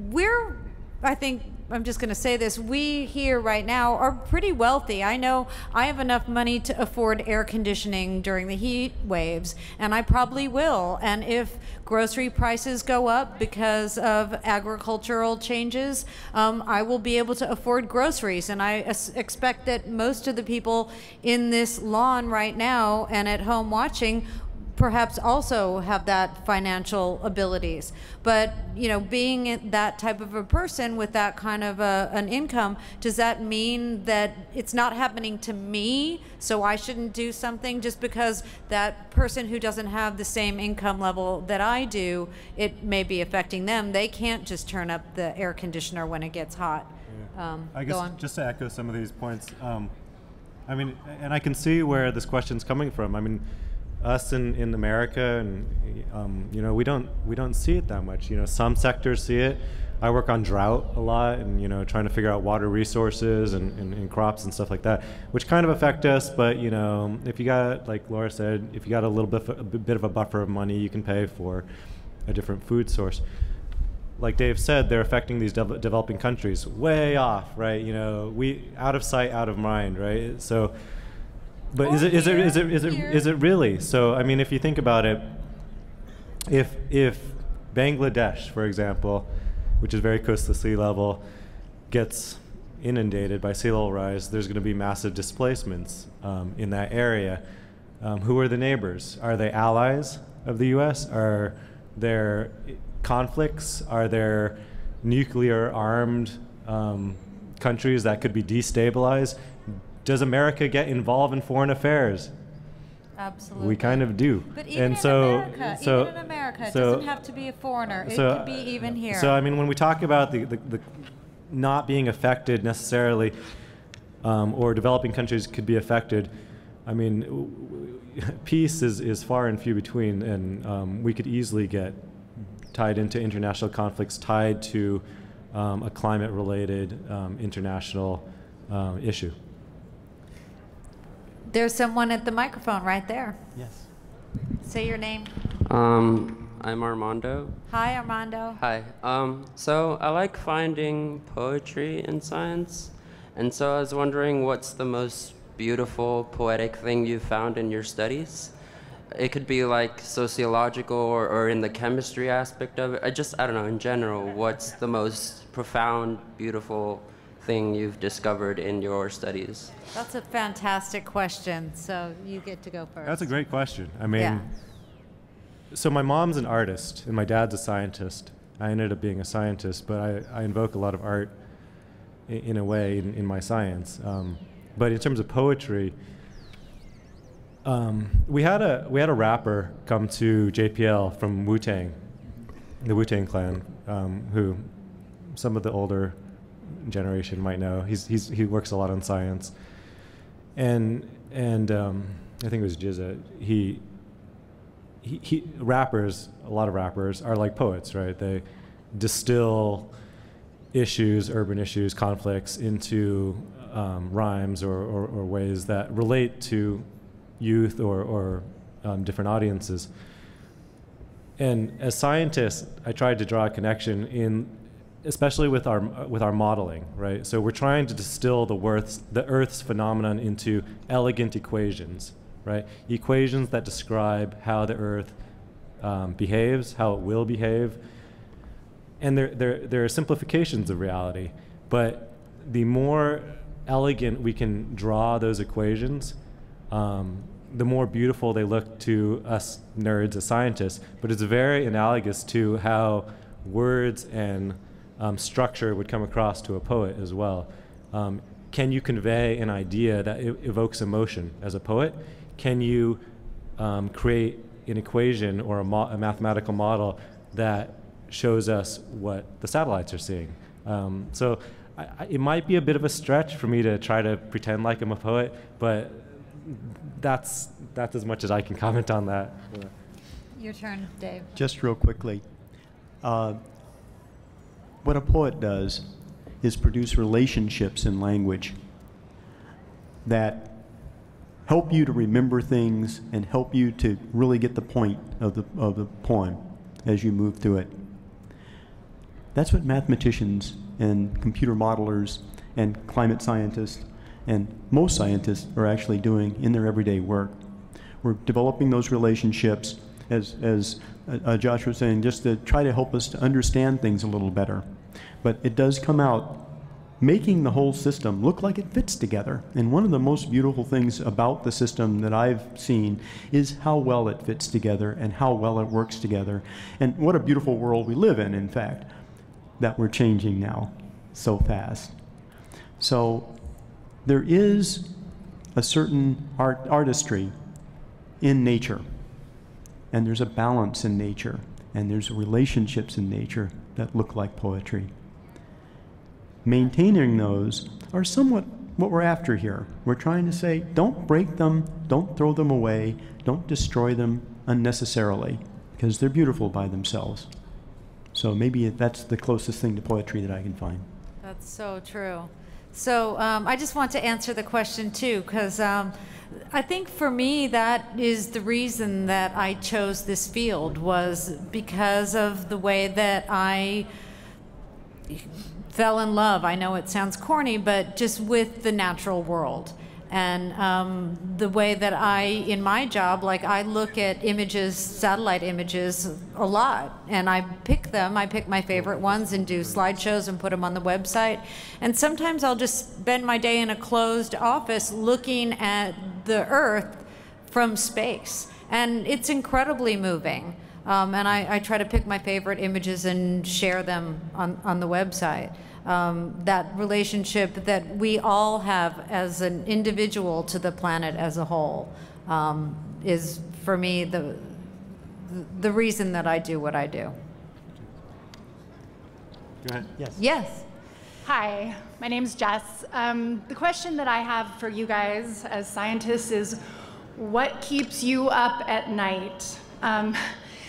we're, I think, I'm just going to say this. We here right now are pretty wealthy. I know I have enough money to afford air conditioning during the heat waves, and I probably will. And if grocery prices go up because of agricultural changes, um, I will be able to afford groceries. And I expect that most of the people in this lawn right now and at home watching perhaps also have that financial abilities. But you know, being that type of a person with that kind of a, an income, does that mean that it's not happening to me, so I shouldn't do something just because that person who doesn't have the same income level that I do, it may be affecting them. They can't just turn up the air conditioner when it gets hot. Um, I guess just to echo some of these points, um, I mean, and I can see where this question's coming from. I mean, us in, in America, and um, you know, we don't we don't see it that much. You know, some sectors see it. I work on drought a lot, and you know, trying to figure out water resources and, and, and crops and stuff like that, which kind of affect us. But you know, if you got like Laura said, if you got a little bit a bit of a buffer of money, you can pay for a different food source like Dave said, they're affecting these dev- developing countries way off, right? You know, we out of sight, out of mind, right? So, but is it is it is it is it is it really? So, I mean, if you think about it, if if Bangladesh, for example, which is very close to sea level, gets inundated by sea level rise, there's going to be massive displacements um, in that area. Um, who are the neighbors? Are they allies of the U.S.? Are there conflicts? Are there nuclear armed um, countries that could be destabilized? Does America get involved in foreign affairs? Absolutely. We kind of do. But even and in so, America, so, even in America, it so- doesn't have to be a foreigner. It so- could be even here. So I mean, when we talk about the, the, the not being affected necessarily, um, or developing countries could be affected, I mean, peace is, is far and few between, and um, we could easily get tied into international conflicts tied to um, a climate-related um, international um, issue. There's someone at the microphone right there. Yes. Say your name. Um, I'm Armando. Hi, Armando. Hi. Um, so I like finding poetry in science, and so I was wondering what's the most beautiful poetic thing you found in your studies? It could be like sociological or, or in the chemistry aspect of it. I just, I don't know, in general, what's the most profound, beautiful thing you've discovered in your studies? That's a fantastic question. So you get to go first. That's a great question. I mean, Yeah. so my mom's an artist and my dad's a scientist. I ended up being a scientist, but I, I invoke a lot of art in, in a way in, in my science. Um, but in terms of poetry, um, we had a we had a rapper come to JPL from Wu Tang, the Wu Tang Clan, um, who some of the older generation might know. He's, he's he works a lot on science, and and um, I think it was GZA. He, he he rappers a lot of rappers are like poets, right? They distill issues, urban issues, conflicts into um, rhymes or, or, or ways that relate to youth or, or um, different audiences. And as scientists, I tried to draw a connection in, especially with our with our modeling, right? So we're trying to distill the Earth's the Earth's phenomenon into elegant equations, right? Equations that describe how the Earth um, behaves, how it will behave, and there, there, there are simplifications of reality, but the more elegant we can draw those equations, um, the more beautiful they look to us nerds as scientists. But it's very analogous to how words and um, structure would come across to a poet as well. Um, can you convey an idea that evokes emotion as a poet? Can you um, create an equation or a, mo- a mathematical model that shows us what the satellites are seeing? Um, so I, I, it might be a bit of a stretch for me to try to pretend like I'm a poet, but that's that's as much as I can comment on that. Your turn, Dave. Just real quickly, uh, what a poet does is produce relationships in language that help you to remember things and help you to really get the point of the, of the poem as you move through it. That's what mathematicians and computer modelers and climate scientists and most scientists are actually doing in their everyday work. We're developing those relationships, as, as uh, uh, Josh was saying, just to try to help us to understand things a little better. But it does come out making the whole system look like it fits together. And one of the most beautiful things about the system that I've seen is how well it fits together and how well it works together. And what a beautiful world we live in, in fact, that we're changing now so fast. So there is a certain art, artistry in nature, and there's a balance in nature, and there's relationships in nature that look like poetry. Maintaining those are somewhat what we're after here. We're trying to say, don't break them, don't throw them away, don't destroy them unnecessarily, because they're beautiful by themselves. So maybe that's the closest thing to poetry that I can find. That's so true. So um, I just want to answer the question too, because um, I think for me that is the reason that I chose this field was because of the way that I fell in love. I know it sounds corny, but just with the natural world. And um, the way that I, in my job, like I look at images, satellite images, a lot, and I pick them. I pick my favorite ones and do slideshows and put them on the website. And sometimes I'll just spend my day in a closed office looking at the Earth from space. And it's incredibly moving. Um, and I, I, try to pick my favorite images and share them on, on the website. Um, that relationship that we all have as an individual to the planet as a whole um, is, for me, the, the reason that I do what I do. Go ahead. Yes. Yes. Hi, my name's Jess. Um, the question that I have for you guys as scientists is what keeps you up at night? Um,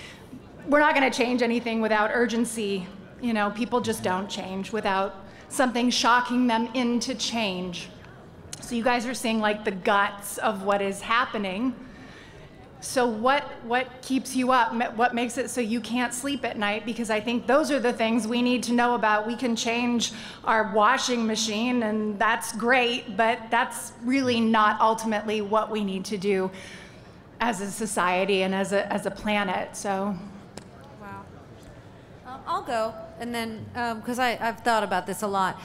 we're not going to change anything without urgency. You know, people just don't change without something shocking them into change. So you guys are seeing like the guts of what is happening. So what what keeps you up? What makes it so you can't sleep at night? Because I think those are the things we need to know about. We can change our washing machine, and that's great, but that's really not ultimately what we need to do as a society and as a as a planet. So. I'll go, and then because um, I've thought about this a lot.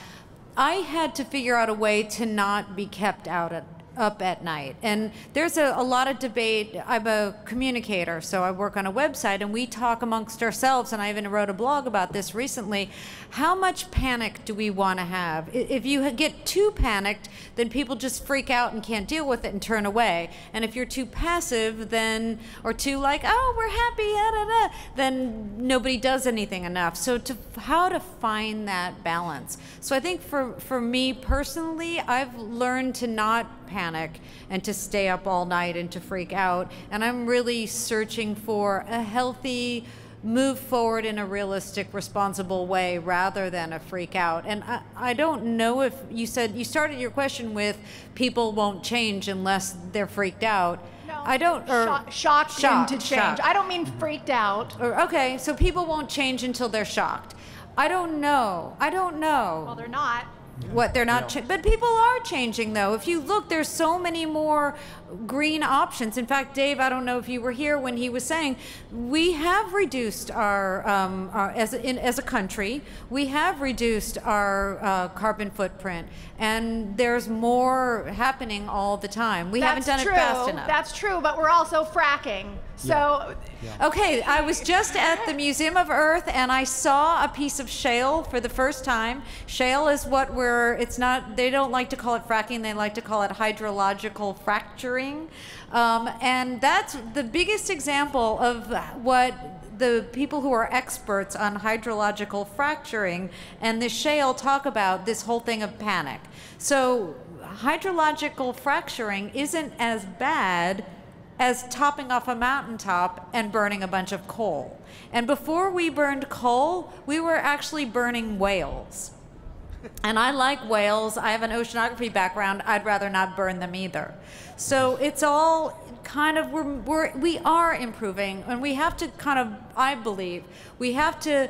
I had to figure out a way to not be kept out at up at night. And there's a, a, lot of debate. I'm a communicator, so I work on a website, and we talk amongst ourselves, and I even wrote a blog about this recently. How much panic do we want to have? If you get too panicked, then people just freak out and can't deal with it and turn away. And if you're too passive, then, or too like, oh, we're happy, da, da, da, then nobody does anything enough. So to how to find that balance. So I think for, for me personally, I've learned to not panic and to stay up all night and to freak out. And I'm really searching for a healthy, move forward in a realistic, responsible way rather than a freak out. And I, I don't know if you said you started your question with people won't change unless they're freaked out. No, I don't. Or shocked, shocked, shocked into change. Shocked. I don't mean freaked out. Or, okay, so people won't change until they're shocked. I don't know. I don't know. Well, they're not. What they're not, cha- but people are changing though. If you look, there's so many more green options. In fact, Dave, I don't know if you were here when he was saying we have reduced our, um, our as a, in, as a country, we have reduced our uh, carbon footprint, and there's more happening all the time. We That's haven't done true. it fast enough. That's true, but we're also fracking. So. Okay, I was just at the Museum of Earth and I saw a piece of shale for the first time. Shale is what we're, it's not, they don't like to call it fracking, they like to call it hydrological fracturing. Um, and that's the biggest example of what the people who are experts on hydrological fracturing and the shale talk about this whole thing of panic. So hydrological fracturing isn't as bad as topping off a mountaintop and burning a bunch of coal. And before we burned coal, we were actually burning whales. And I like whales. I have an oceanography background. I'd rather not burn them either. So it's all kind of we're, we're we are improving, and we have to kind of I believe we have to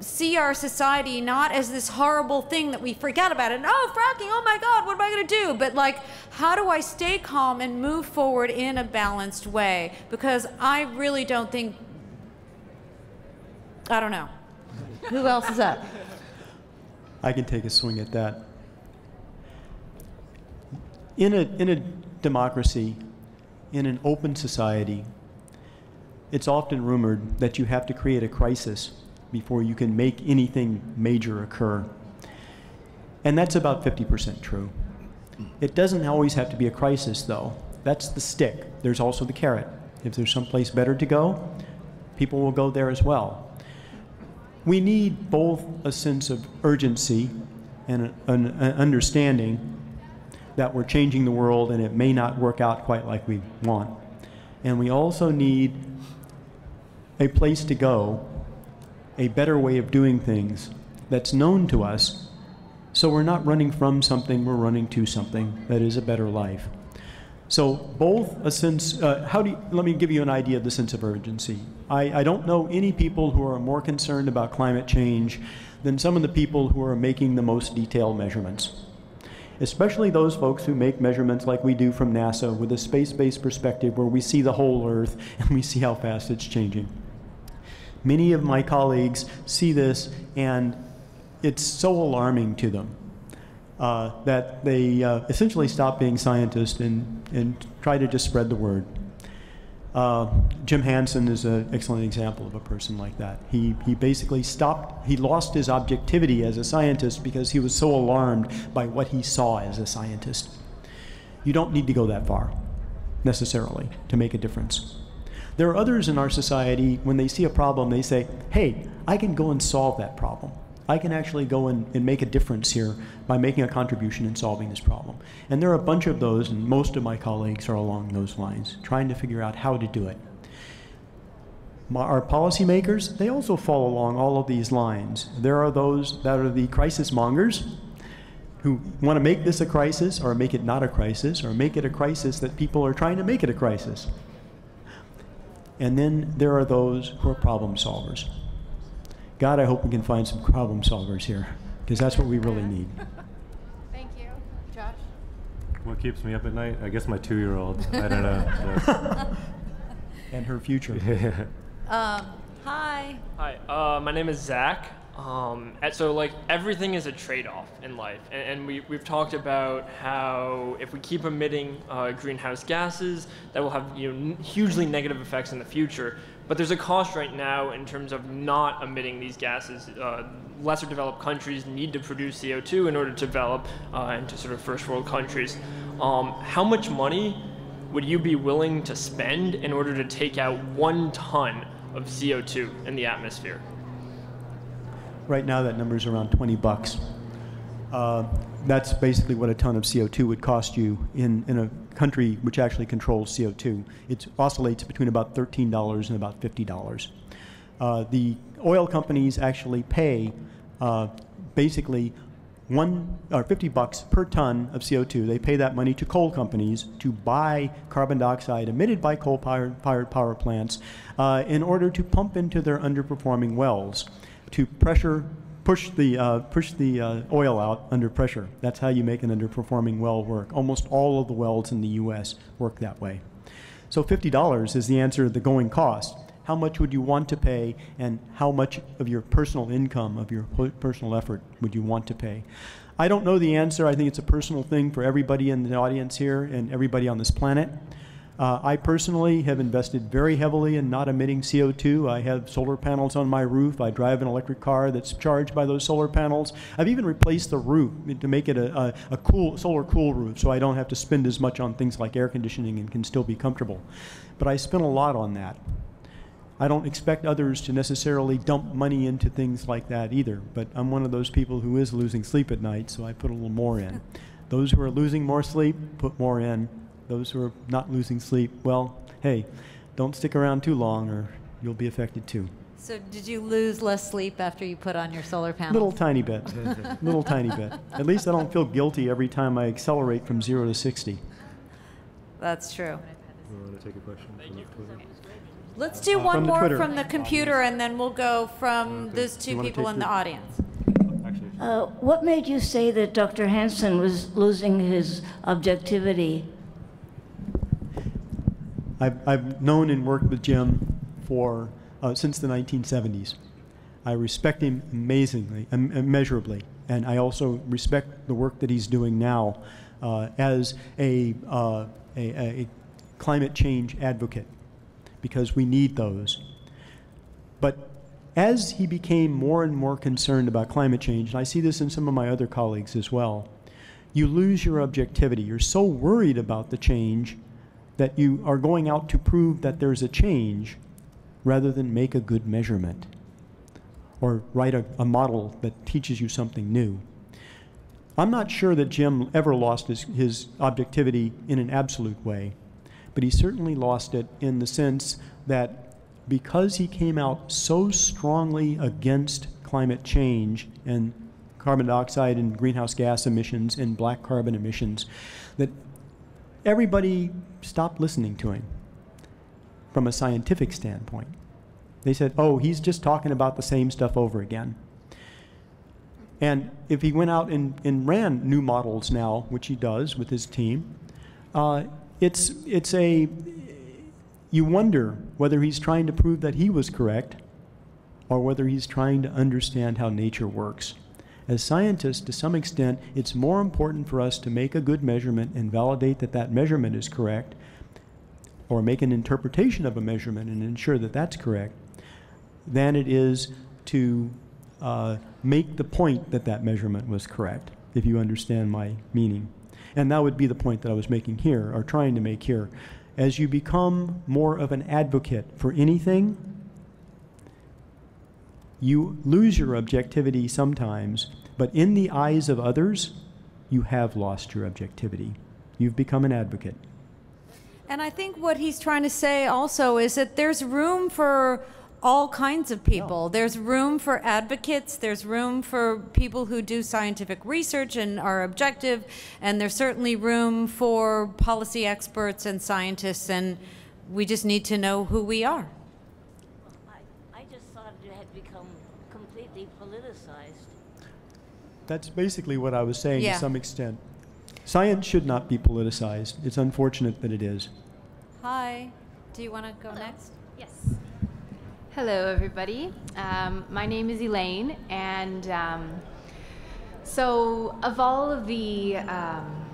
see our society not as this horrible thing that we forget about it. And, oh, fracking, oh my God, what am I going to do? But like, how do I stay calm and move forward in a balanced way? Because I really don't think, I don't know. Who else is up? I can take a swing at that. In a, in a democracy, in an open society, it's often rumored that you have to create a crisis before you can make anything major occur. And that's about 50% true. It doesn't always have to be a crisis, though. That's the stick. There's also the carrot. If there's someplace better to go, people will go there as well. We need both a sense of urgency and an, an understanding that we're changing the world and it may not work out quite like we want. And we also need a place to go a better way of doing things that's known to us so we're not running from something, we're running to something that is a better life. So both a sense, uh, how do you, let me give you an idea of the sense of urgency. I, I don't know any people who are more concerned about climate change than some of the people who are making the most detailed measurements. Especially those folks who make measurements like we do from NASA with a space-based perspective where we see the whole Earth and we see how fast it's changing. Many of my colleagues see this and it's so alarming to them. Uh, that they uh, essentially stop being scientists and, and try to just spread the word. Uh, Jim Hansen is an excellent example of a person like that. He, he basically stopped, he lost his objectivity as a scientist because he was so alarmed by what he saw as a scientist. You don't need to go that far, necessarily, to make a difference. There are others in our society, when they see a problem, they say, hey, I can go and solve that problem. I can actually go and, and make a difference here by making a contribution in solving this problem. And there are a bunch of those, and most of my colleagues are along those lines, trying to figure out how to do it. My, our policymakers, they also fall along all of these lines. There are those that are the crisis mongers who want to make this a crisis or make it not a crisis or make it a crisis that people are trying to make it a crisis. And then there are those who are problem solvers. God, I hope we can find some problem solvers here, because that's what we really need. Thank you. Josh? What keeps me up at night? I guess my two-year-old. I don't know. and her future. Um, hi. Hi, uh, my name is Zach. Um, and so like everything is a trade-off in life, and, and we we've talked about how if we keep emitting uh, greenhouse gases, that will have you know hugely negative effects in the future. But there's a cost right now in terms of not emitting these gases. Uh, lesser developed countries need to produce CO2 in order to develop uh, into sort of first world countries. Um, how much money would you be willing to spend in order to take out one ton of CO2 in the atmosphere? Right now, that number is around 20 bucks. Uh, that's basically what a ton of CO2 would cost you in, in a country which actually controls CO2. It oscillates between about $13 and about $50. Uh, the oil companies actually pay uh, basically one or 50 bucks per ton of CO2. They pay that money to coal companies to buy carbon dioxide emitted by coal-fired power plants uh, in order to pump into their underperforming wells to pressure push the uh, push the uh, oil out under pressure. That's how you make an underperforming well work. Almost all of the wells in the U.S. work that way. So $50 is the answer to the going cost. How much would you want to pay, and how much of your personal income, of your personal effort, would you want to pay? I don't know the answer. I think it's a personal thing for everybody in the audience here and everybody on this planet. Uh, I personally have invested very heavily in not emitting CO2. I have solar panels on my roof. I drive an electric car that's charged by those solar panels. I've even replaced the roof to make it a, a, a cool, solar cool roof so I don't have to spend as much on things like air conditioning and can still be comfortable. But I spent a lot on that. I don't expect others to necessarily dump money into things like that either, but I'm one of those people who is losing sleep at night, so I put a little more in. Those who are losing more sleep, put more in those who are not losing sleep, well, hey, don't stick around too long or you'll be affected too. So did you lose less sleep after you put on your solar panels? Little tiny bit. Little tiny bit. At least I don't feel guilty every time I accelerate from zero to 60. That's true. You want to take a question from Twitter? Let's do Uh, one from more Twitter. from the computer, and then we'll go from Okay. those two people in the the- audience. Uh, what made you say that Dr. Hansen was losing his objectivity? I've, I've known and worked with Jim for uh, since the 1970s. I respect him amazingly, im- immeasurably, and I also respect the work that he's doing now uh, as a, uh, a, a climate change advocate, because we need those. But as he became more and more concerned about climate change, and I see this in some of my other colleagues as well, you lose your objectivity. You're so worried about the change that you are going out to prove that there's a change rather than make a good measurement or write a, a model that teaches you something new. I'm not sure that Jim ever lost his, his objectivity in an absolute way, but he certainly lost it in the sense that because he came out so strongly against climate change and carbon dioxide and greenhouse gas emissions and black carbon emissions, that everybody stopped listening to him from a scientific standpoint. They said, oh, he's just talking about the same stuff over again. And if he went out and, and ran new models now, which he does with his team, uh, it's, it's a, you wonder whether he's trying to prove that he was correct or whether he's trying to understand how nature works. As scientists, to some extent, it's more important for us to make a good measurement and validate that that measurement is correct, or make an interpretation of a measurement and ensure that that's correct, than it is to uh, make the point that that measurement was correct, if you understand my meaning. And that would be the point that I was making here, or trying to make here. As you become more of an advocate for anything, you lose your objectivity sometimes, but in the eyes of others, you have lost your objectivity. You've become an advocate. And I think what he's trying to say also is that there's room for all kinds of people. There's room for advocates, there's room for people who do scientific research and are objective, and there's certainly room for policy experts and scientists, and we just need to know who we are. I just thought it had become completely politicized. That's basically what I was saying Yeah. to some extent. Science should not be politicized. It's unfortunate that it is. Hi. Do you want to go next? Yes. Hello, everybody. Um, my name is Elaine, and um, so of all of the um,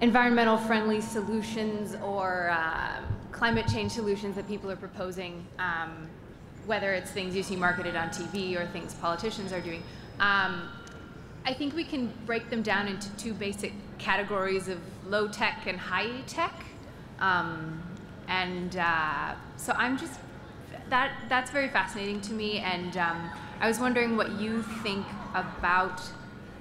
environmental friendly solutions or uh, climate change solutions that people are proposing, um, whether it's things you see marketed on TV or things politicians are doing, um, I think we can break them down into two basic categories of low tech and high tech. Um, and uh, so I'm just that that's very fascinating to me, and um, I was wondering what you think about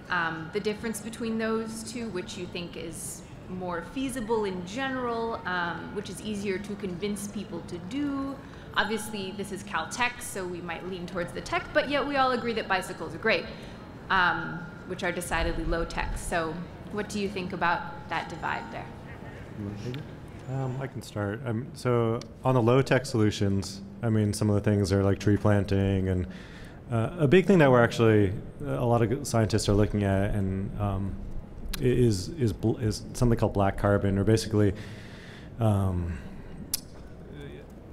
um, the difference between those two, which you think is more feasible in general, um, which is easier to convince people to do. Obviously, this is Caltech, so we might lean towards the tech, but yet we all agree that bicycles are great, um, which are decidedly low tech. So, what do you think about that divide there? Um, I can start. Um, so on the low tech solutions, I mean, some of the things are like tree planting, and uh, a big thing that we're actually a lot of scientists are looking at, and um, is is is something called black carbon, or basically. Um,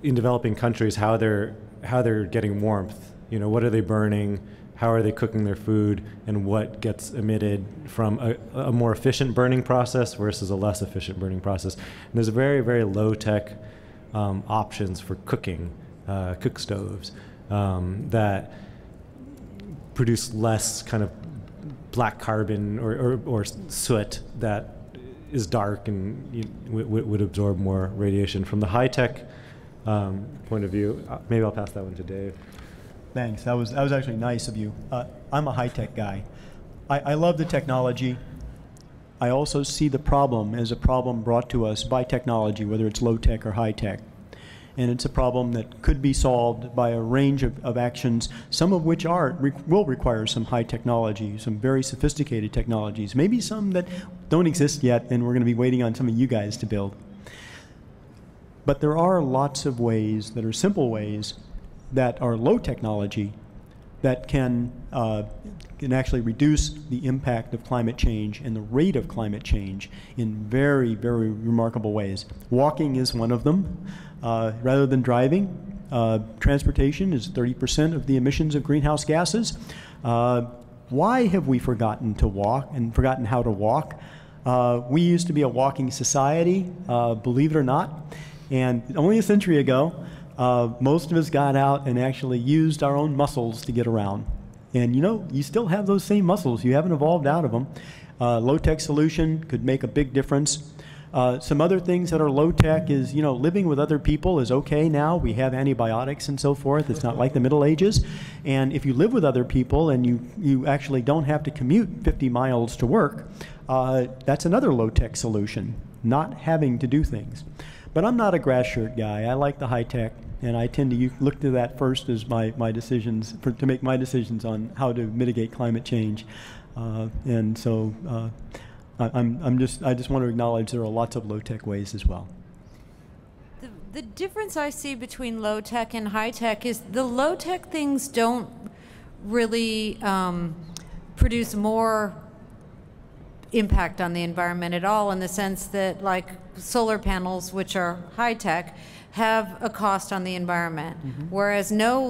in developing countries, how they're how they're getting warmth. You know, what are they burning? How are they cooking their food? And what gets emitted from a, a more efficient burning process versus a less efficient burning process? And there's very very low tech um, options for cooking, uh, cook stoves um, that produce less kind of black carbon or, or, or soot that is dark and you, w- w- would absorb more radiation. From the high tech um, point of view, uh, maybe I'll pass that one to Dave. Thanks. That was that was actually nice of you. Uh, I'm a high tech guy. I, I love the technology. I also see the problem as a problem brought to us by technology, whether it's low tech or high tech. And it's a problem that could be solved by a range of, of actions, some of which are re- will require some high technology, some very sophisticated technologies, maybe some that don't exist yet, and we're going to be waiting on some of you guys to build. But there are lots of ways that are simple ways that are low technology that can, uh, can actually reduce the impact of climate change and the rate of climate change in very, very remarkable ways. Walking is one of them. Uh, rather than driving, uh, transportation is 30% of the emissions of greenhouse gases. Uh, why have we forgotten to walk and forgotten how to walk? Uh, we used to be a walking society, uh, believe it or not. And only a century ago, uh, most of us got out and actually used our own muscles to get around. And you know, you still have those same muscles. You haven't evolved out of them. Uh, low tech solution could make a big difference. Uh, some other things that are low tech is, you know, living with other people is okay now. We have antibiotics and so forth. It's not like the Middle Ages. And if you live with other people and you, you actually don't have to commute 50 miles to work, uh, that's another low tech solution, not having to do things. But I'm not a grass shirt guy. I like the high tech, and I tend to look to that first as my, my decisions, for, to make my decisions on how to mitigate climate change. Uh, and so uh, I, I'm, I'm just, I just want to acknowledge there are lots of low tech ways as well. The, the difference I see between low tech and high tech is the low tech things don't really um, produce more impact on the environment at all in the sense that like solar panels which are high tech have a cost on the environment Mhm. whereas no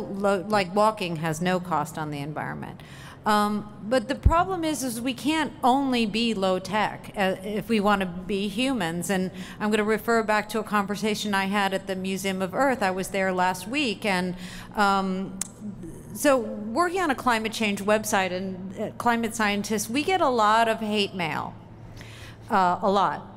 like walking has no cost on the environment Um, but the problem is, is we can't only be low tech uh, if we want to be humans. And I'm going to refer back to a conversation I had at the Museum of Earth. I was there last week, and um, so working on a climate change website and uh, climate scientists, we get a lot of hate mail, uh, a lot.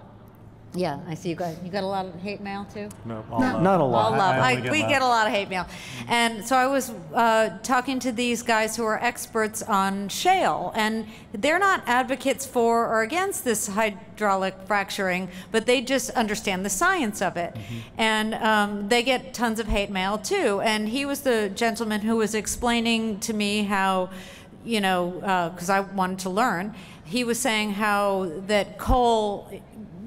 Yeah, I see you got you got a lot of hate mail too. No, all love. Not a lot. All love. I- I I- get we love. get a lot of hate mail, and so I was uh, talking to these guys who are experts on shale, and they're not advocates for or against this hydraulic fracturing, but they just understand the science of it, and um, they get tons of hate mail too. And he was the gentleman who was explaining to me how you know, because I wanted to learn. He was saying how that coal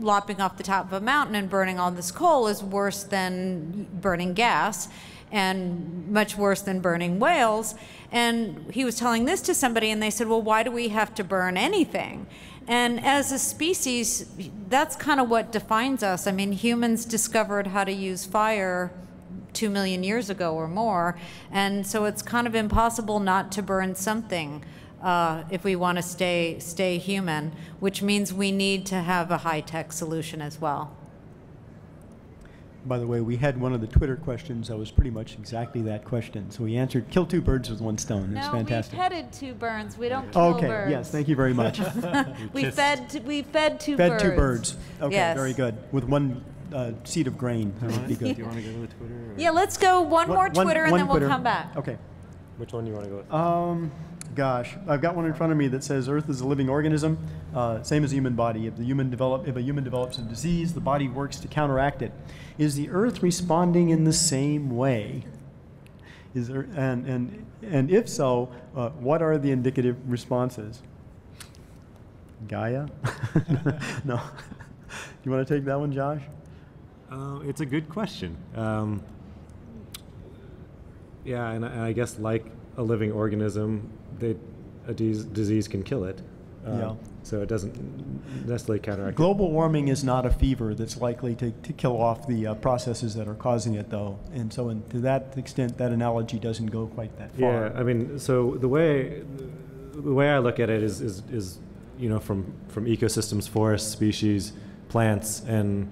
lopping off the top of a mountain and burning all this coal is worse than burning gas and much worse than burning whales. And he was telling this to somebody, and they said, Well, why do we have to burn anything? And as a species, that's kind of what defines us. I mean, humans discovered how to use fire two million years ago or more. And so it's kind of impossible not to burn something uh, if we want to stay, stay human, which means we need to have a high tech solution as well. By the way, we had one of the Twitter questions that was pretty much exactly that question. So we answered kill two birds with one stone. It's no, fantastic. we petted two birds. We don't kill Okay, birds. yes, thank you very much. we Kissed. fed. We fed two Fed birds. two birds. Okay, Yes. very good. With one uh, seed of grain. That would be good. Do you want to go to the Twitter? or- Yeah, let's go one, One- more one- Twitter and one then we'll Twitter. come back. Okay. Which one do you want to go with? Um, gosh, I've got one in front of me that says Earth is a living organism, uh, same as the human body. If the human develop, if a human develops a disease, the body works to counteract it. Is the Earth responding in the same way? Is there, and and and if so, uh, what are the indicative responses? Gaia? no. you want to take that one, Josh? Uh, it's a good question. Um, yeah, and and I guess like a living organism, they, a dis- disease can kill it. Um, Yeah. So it doesn't necessarily counteract. it. Global warming is not a fever that's likely to, to kill off the uh, processes that are causing it, though. And so, in, to that extent, that analogy doesn't go quite that far. Yeah, I mean, so the way the way I look at it is is, is you know from from ecosystems, forests, species, plants, and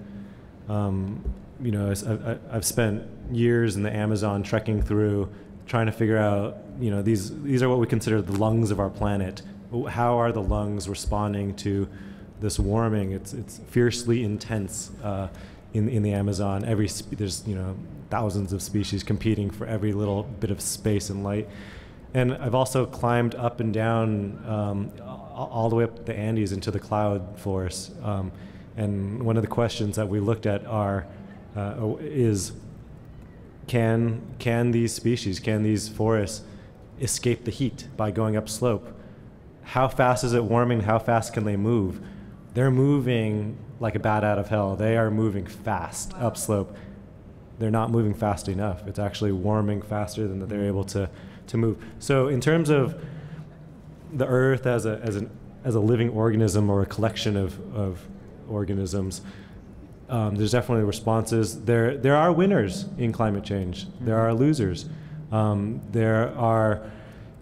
um, you know I, I- I've spent years in the Amazon trekking through, trying to figure out you know these these are what we consider the lungs of our planet. How are the lungs responding to this warming? It's it's fiercely intense uh, in in the Amazon. Every there's you know thousands of species competing for every little bit of space and light. And I've also climbed up and down um, all the way up the Andes into the cloud forests. Um, and one of the questions that we looked at are uh, is can can these species, can these forests escape the heat by going upslope? How fast is it warming? How fast can they move? They're moving like a bat out of hell. They are moving fast upslope. They're not moving fast enough. It's actually warming faster than that they're able to, to move. So in terms of the Earth as a, as an, as a living organism or a collection of, of organisms, um, there's definitely responses. There, there are winners in climate change. There are losers. Um, there are,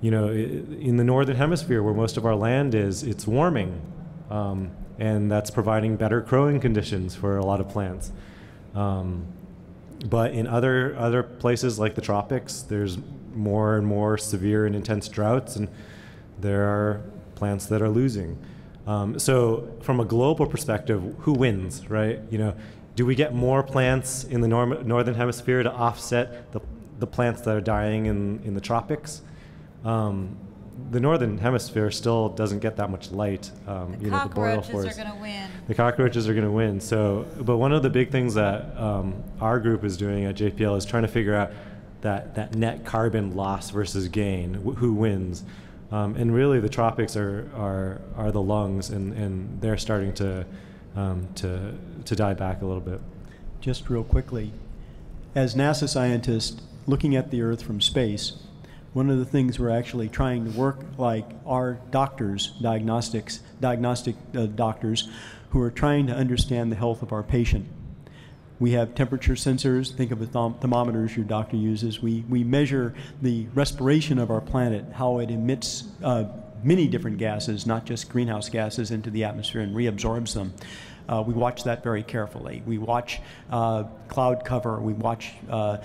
you know, in the northern hemisphere where most of our land is, it's warming, um, and that's providing better growing conditions for a lot of plants. Um, but in other other places like the tropics, there's more and more severe and intense droughts, and there are plants that are losing. Um, so, from a global perspective, who wins, right? You know, do we get more plants in the northern hemisphere to offset the, the plants that are dying in, in the tropics? Um, the northern hemisphere still doesn't get that much light. Um, you know, the boreal forest. are going to win. The cockroaches are going to win. So, but one of the big things that um, our group is doing at JPL is trying to figure out that, that net carbon loss versus gain, wh- who wins. Um, and really, the tropics are, are, are the lungs, and, and they're starting to, um, to, to die back a little bit. Just real quickly, as NASA scientists looking at the Earth from space, one of the things we're actually trying to work like are doctors, diagnostics, diagnostic uh, doctors, who are trying to understand the health of our patient. we have temperature sensors. Think of the therm- thermometers your doctor uses. We, we measure the respiration of our planet, how it emits uh, many different gases, not just greenhouse gases, into the atmosphere and reabsorbs them. Uh, we watch that very carefully. We watch uh, cloud cover. We watch uh,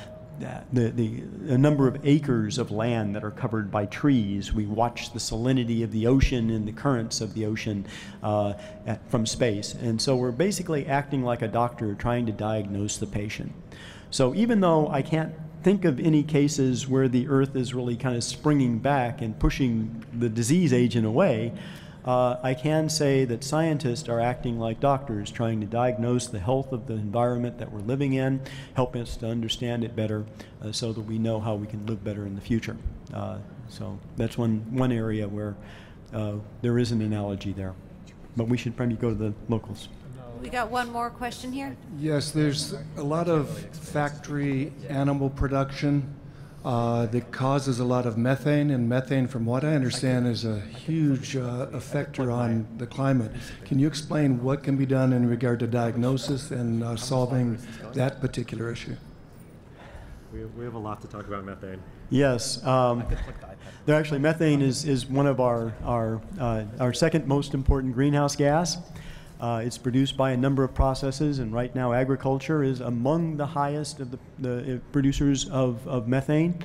the, the, the number of acres of land that are covered by trees. We watch the salinity of the ocean and the currents of the ocean uh, at, from space. And so we're basically acting like a doctor trying to diagnose the patient. So even though I can't think of any cases where the Earth is really kind of springing back and pushing the disease agent away, uh, I can say that scientists are acting like doctors, trying to diagnose the health of the environment that we're living in, help us to understand it better uh, so that we know how we can live better in the future. Uh, so that's one, one area where uh, there is an analogy there. But we should probably go to the locals. We got one more question here. Yes, there's a lot of factory animal production uh, that causes a lot of methane, and methane, from what I understand, is a huge uh, effector on the climate. Can you explain what can be done in regard to diagnosis and uh, solving that particular issue? We, we have a lot to talk about methane. Yes. Um, there actually, methane is, is one of our, our, uh, our second most important greenhouse gas. Uh, it's produced by a number of processes, and right now agriculture is among the highest of the, the uh, producers of, of methane.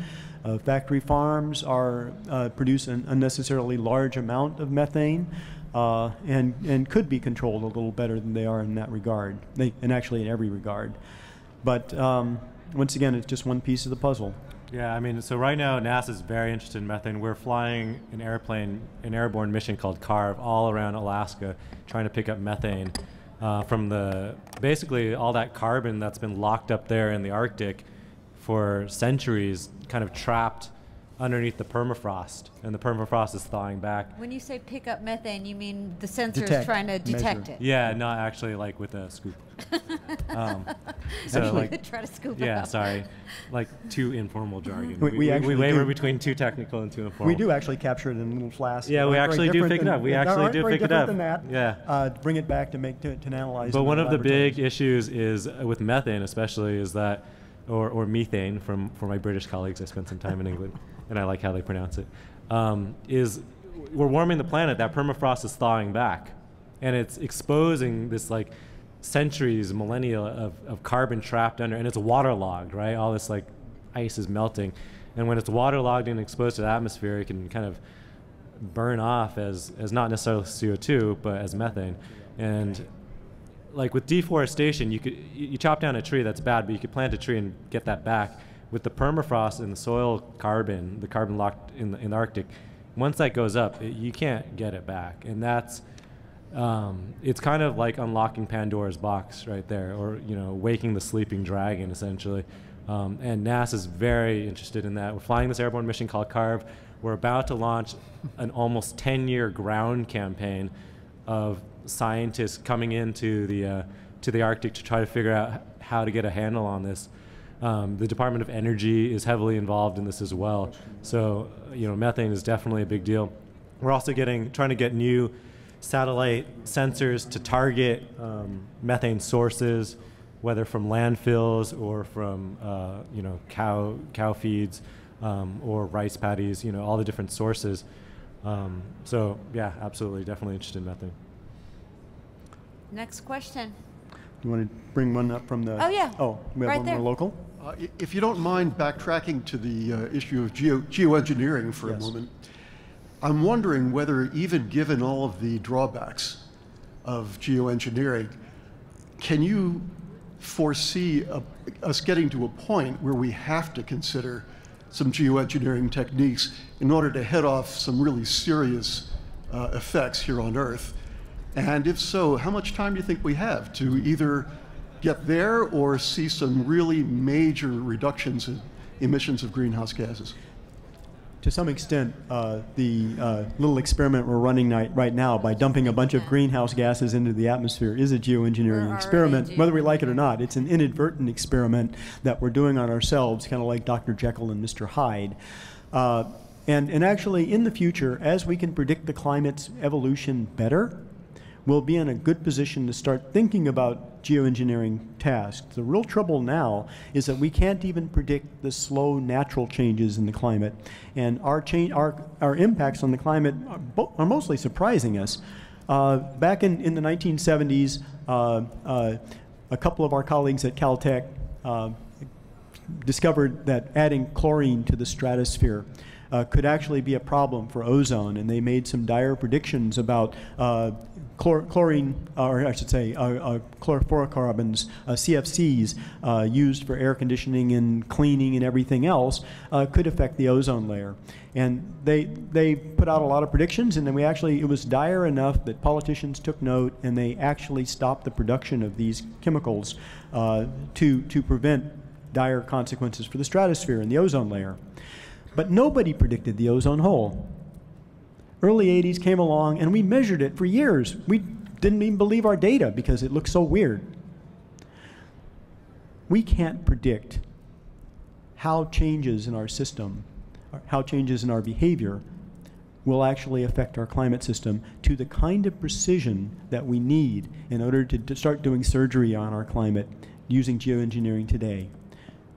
Uh, factory farms are uh, produce an unnecessarily large amount of methane, uh, and and could be controlled a little better than they are in that regard. They, and actually in every regard. But um, once again, it's just one piece of the puzzle. Yeah, I mean, so right now NASA is very interested in methane. We're flying an airplane, an airborne mission called CARVE, all around Alaska, trying to pick up methane uh, from the basically all that carbon that's been locked up there in the Arctic for centuries, kind of trapped underneath the permafrost, and the permafrost is thawing back. When you say pick up methane, you mean the sensor is trying to detect measure. it. Yeah, not actually like with a scoop. um, so Actually, like, try to scoop it Yeah, up. sorry, like too informal jargon. We- We, we we, actually waver between too technical and too informal. We do actually capture it in a little flasks. Yeah, we actually do different pick it up. We actually do pick it up. Than that. Yeah. Uh, bring it back to make to, to analyze. But one of the big issues is uh, with methane, especially, is that, or, or methane, from for my British colleagues, I spent some time in England, and I like how they pronounce it. Um, is we're warming the planet. That permafrost is thawing back, and it's exposing this like centuries, millennia of, of carbon trapped under, and it's waterlogged, right? All this like ice is melting, and when it's waterlogged and exposed to the atmosphere, it can kind of burn off as, as not necessarily CO2, but as methane. And like with deforestation, you could you you chop down a tree that's bad, but you could plant a tree and get that back. With the permafrost and the soil carbon, the carbon locked in the, in the Arctic, once that goes up, it, you can't get it back, and that's um, it's kind of like unlocking Pandora's box right there, or you know, waking the sleeping dragon essentially. Um, and NASA's very interested in that. We're flying this airborne mission called CARVE. We're about to launch an almost 10-year ground campaign of scientists coming into the uh, to the Arctic to try to figure out how to get a handle on this. Um, the Department of Energy is heavily involved in this as well. So, you know, methane is definitely a big deal. We're also getting trying to get new satellite sensors to target um, methane sources, whether from landfills or from uh, you know cow cow feeds um, or rice paddies. You know, all the different sources. Um, so, yeah, absolutely, definitely interested in methane. Next question. You want to bring one up from the? Oh, yeah. Oh, we have Right one there. more local. Uh, If you don't mind backtracking to the uh, issue of geo- geoengineering for a moment, I'm wondering whether, even given all of the drawbacks of geoengineering, can you foresee a, us getting to a point where we have to consider some geoengineering techniques in order to head off some really serious uh, effects here on Earth? And if so, how much time do you think we have to either get there or see some really major reductions in emissions of greenhouse gases? To some extent, uh, the uh, little experiment we're running ni- right now by dumping a bunch of greenhouse gases into the atmosphere is a geoengineering experiment, whether we like it or not. It's an inadvertent experiment that we're doing on ourselves, kind of like Dr. Jekyll and Mr. Hyde. Uh, and, and actually, in the future, as we can predict the climate's evolution better, we'll be in a good position to start thinking about geoengineering tasks. The real trouble now is that we can't even predict the slow natural changes in the climate. And our, change, our, our impacts on the climate are, are mostly surprising us. Uh, back in, in the 1970s, uh, uh, a couple of our colleagues at Caltech uh, discovered that adding chlorine to the stratosphere uh, could actually be a problem for ozone, and they made some dire predictions about uh, chlor- chlorine, or I should say, uh, uh, chlorofluorocarbons, uh, CFCs, used for air conditioning and cleaning and everything else, could affect the ozone layer. And they they put out a lot of predictions, and then we actually it was dire enough that politicians took note, and they actually stopped the production of these chemicals to to prevent dire consequences for the stratosphere and the ozone layer. But nobody predicted the ozone hole. Early 80s came along and we measured it for years. We didn't even believe our data because it looked so weird. We can't predict how changes in our system, how changes in our behavior will actually affect our climate system to the kind of precision that we need in order to, to start doing surgery on our climate using geoengineering today.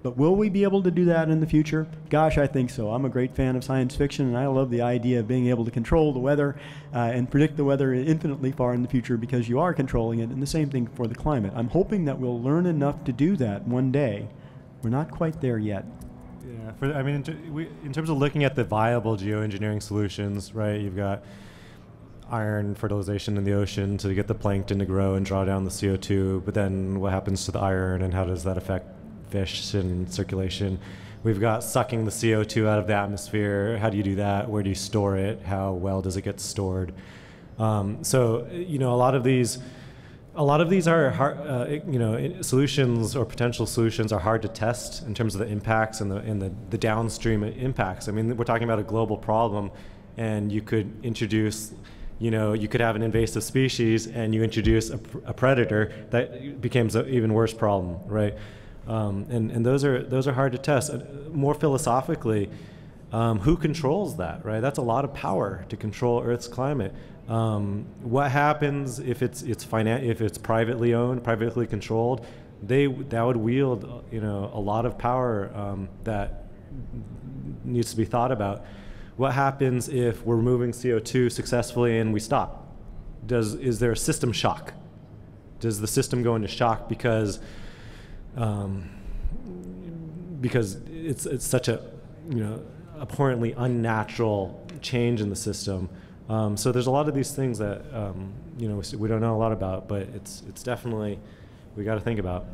But will we be able to do that in the future? Gosh, I think so. I'm a great fan of science fiction, and I love the idea of being able to control the weather uh, and predict the weather infinitely far in the future because you are controlling it, and the same thing for the climate. I'm hoping that we'll learn enough to do that one day. We're not quite there yet. Yeah, for, I mean, in, ter- we, in terms of looking at the viable geoengineering solutions, right? You've got iron fertilization in the ocean to get the plankton to grow and draw down the CO2. But then what happens to the iron and how does that affect fish and circulation? We've got sucking the CO2 out of the atmosphere. How do you do that? Where do you store it? How well does it get stored? Um, so, you know, a lot of these a lot of these are hard, uh, you know, solutions or potential solutions are hard to test in terms of the impacts and the and the, the downstream impacts. I mean, we're talking about a global problem, and you could introduce, you know, you could have an invasive species, and you introduce a, a predator that becomes an even worse problem, right? Um, and and those are those are hard to test. Uh, More philosophically, um, who controls that, right? That's a lot of power to control Earth's climate. Um, what happens if it's it's finan- if it's privately owned, privately controlled? They that would wield you know a lot of power um, that needs to be thought about. What happens if we're removing CO2 successfully and we stop? Does is there a system shock? Does the system go into shock because um, because it's it's such a you know abhorrently unnatural change in the system. Um, so there's a lot of these things that um, you know we don't know a lot about, but it's it's definitely we got to think about.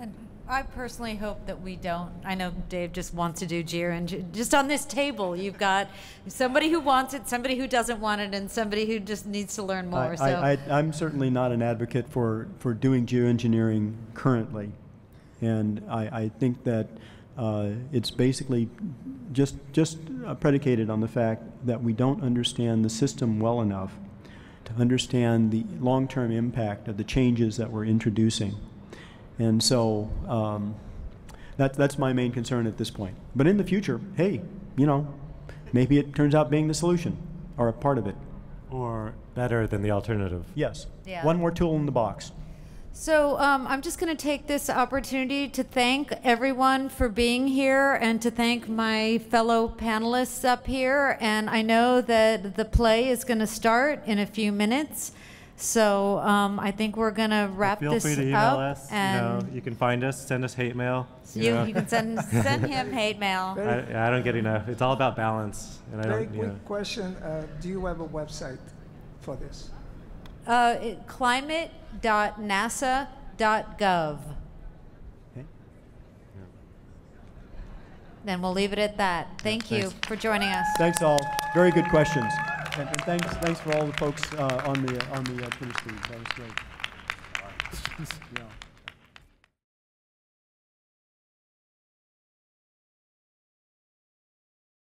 And I personally hope that we don't. I know Dave just wants to do geoengineering. Just on this table, you've got somebody who wants it, somebody who doesn't want it, and somebody who just needs to learn more. I, so I, I, I'm certainly not an advocate for, for doing geoengineering currently. And I, I think that uh, it's basically just, just uh, predicated on the fact that we don't understand the system well enough to understand the long-term impact of the changes that we're introducing. And so um, that, that's my main concern at this point. But in the future, hey, you know, maybe it turns out being the solution or a part of it. Or better than the alternative. Yes. Yeah. One more tool in the box. So um, I'm just going to take this opportunity to thank everyone for being here and to thank my fellow panelists up here. And I know that the play is going to start in a few minutes. So um, I think we're going to wrap Feel this free to email up. us. And you, know, you can find us, send us hate mail. you, know. you can send, send him hate mail. I, I don't get enough. It's all about balance, and I don't. You quick know. question. Uh, do you have a website for this? Uh, it- climate.nasa.gov. Then we'll leave it at that. Thank you thanks. for joining us. Thanks all. Very good questions. And, and thanks, thanks for all the folks uh, on the on the uh, Twitter stream. That was great. Yeah.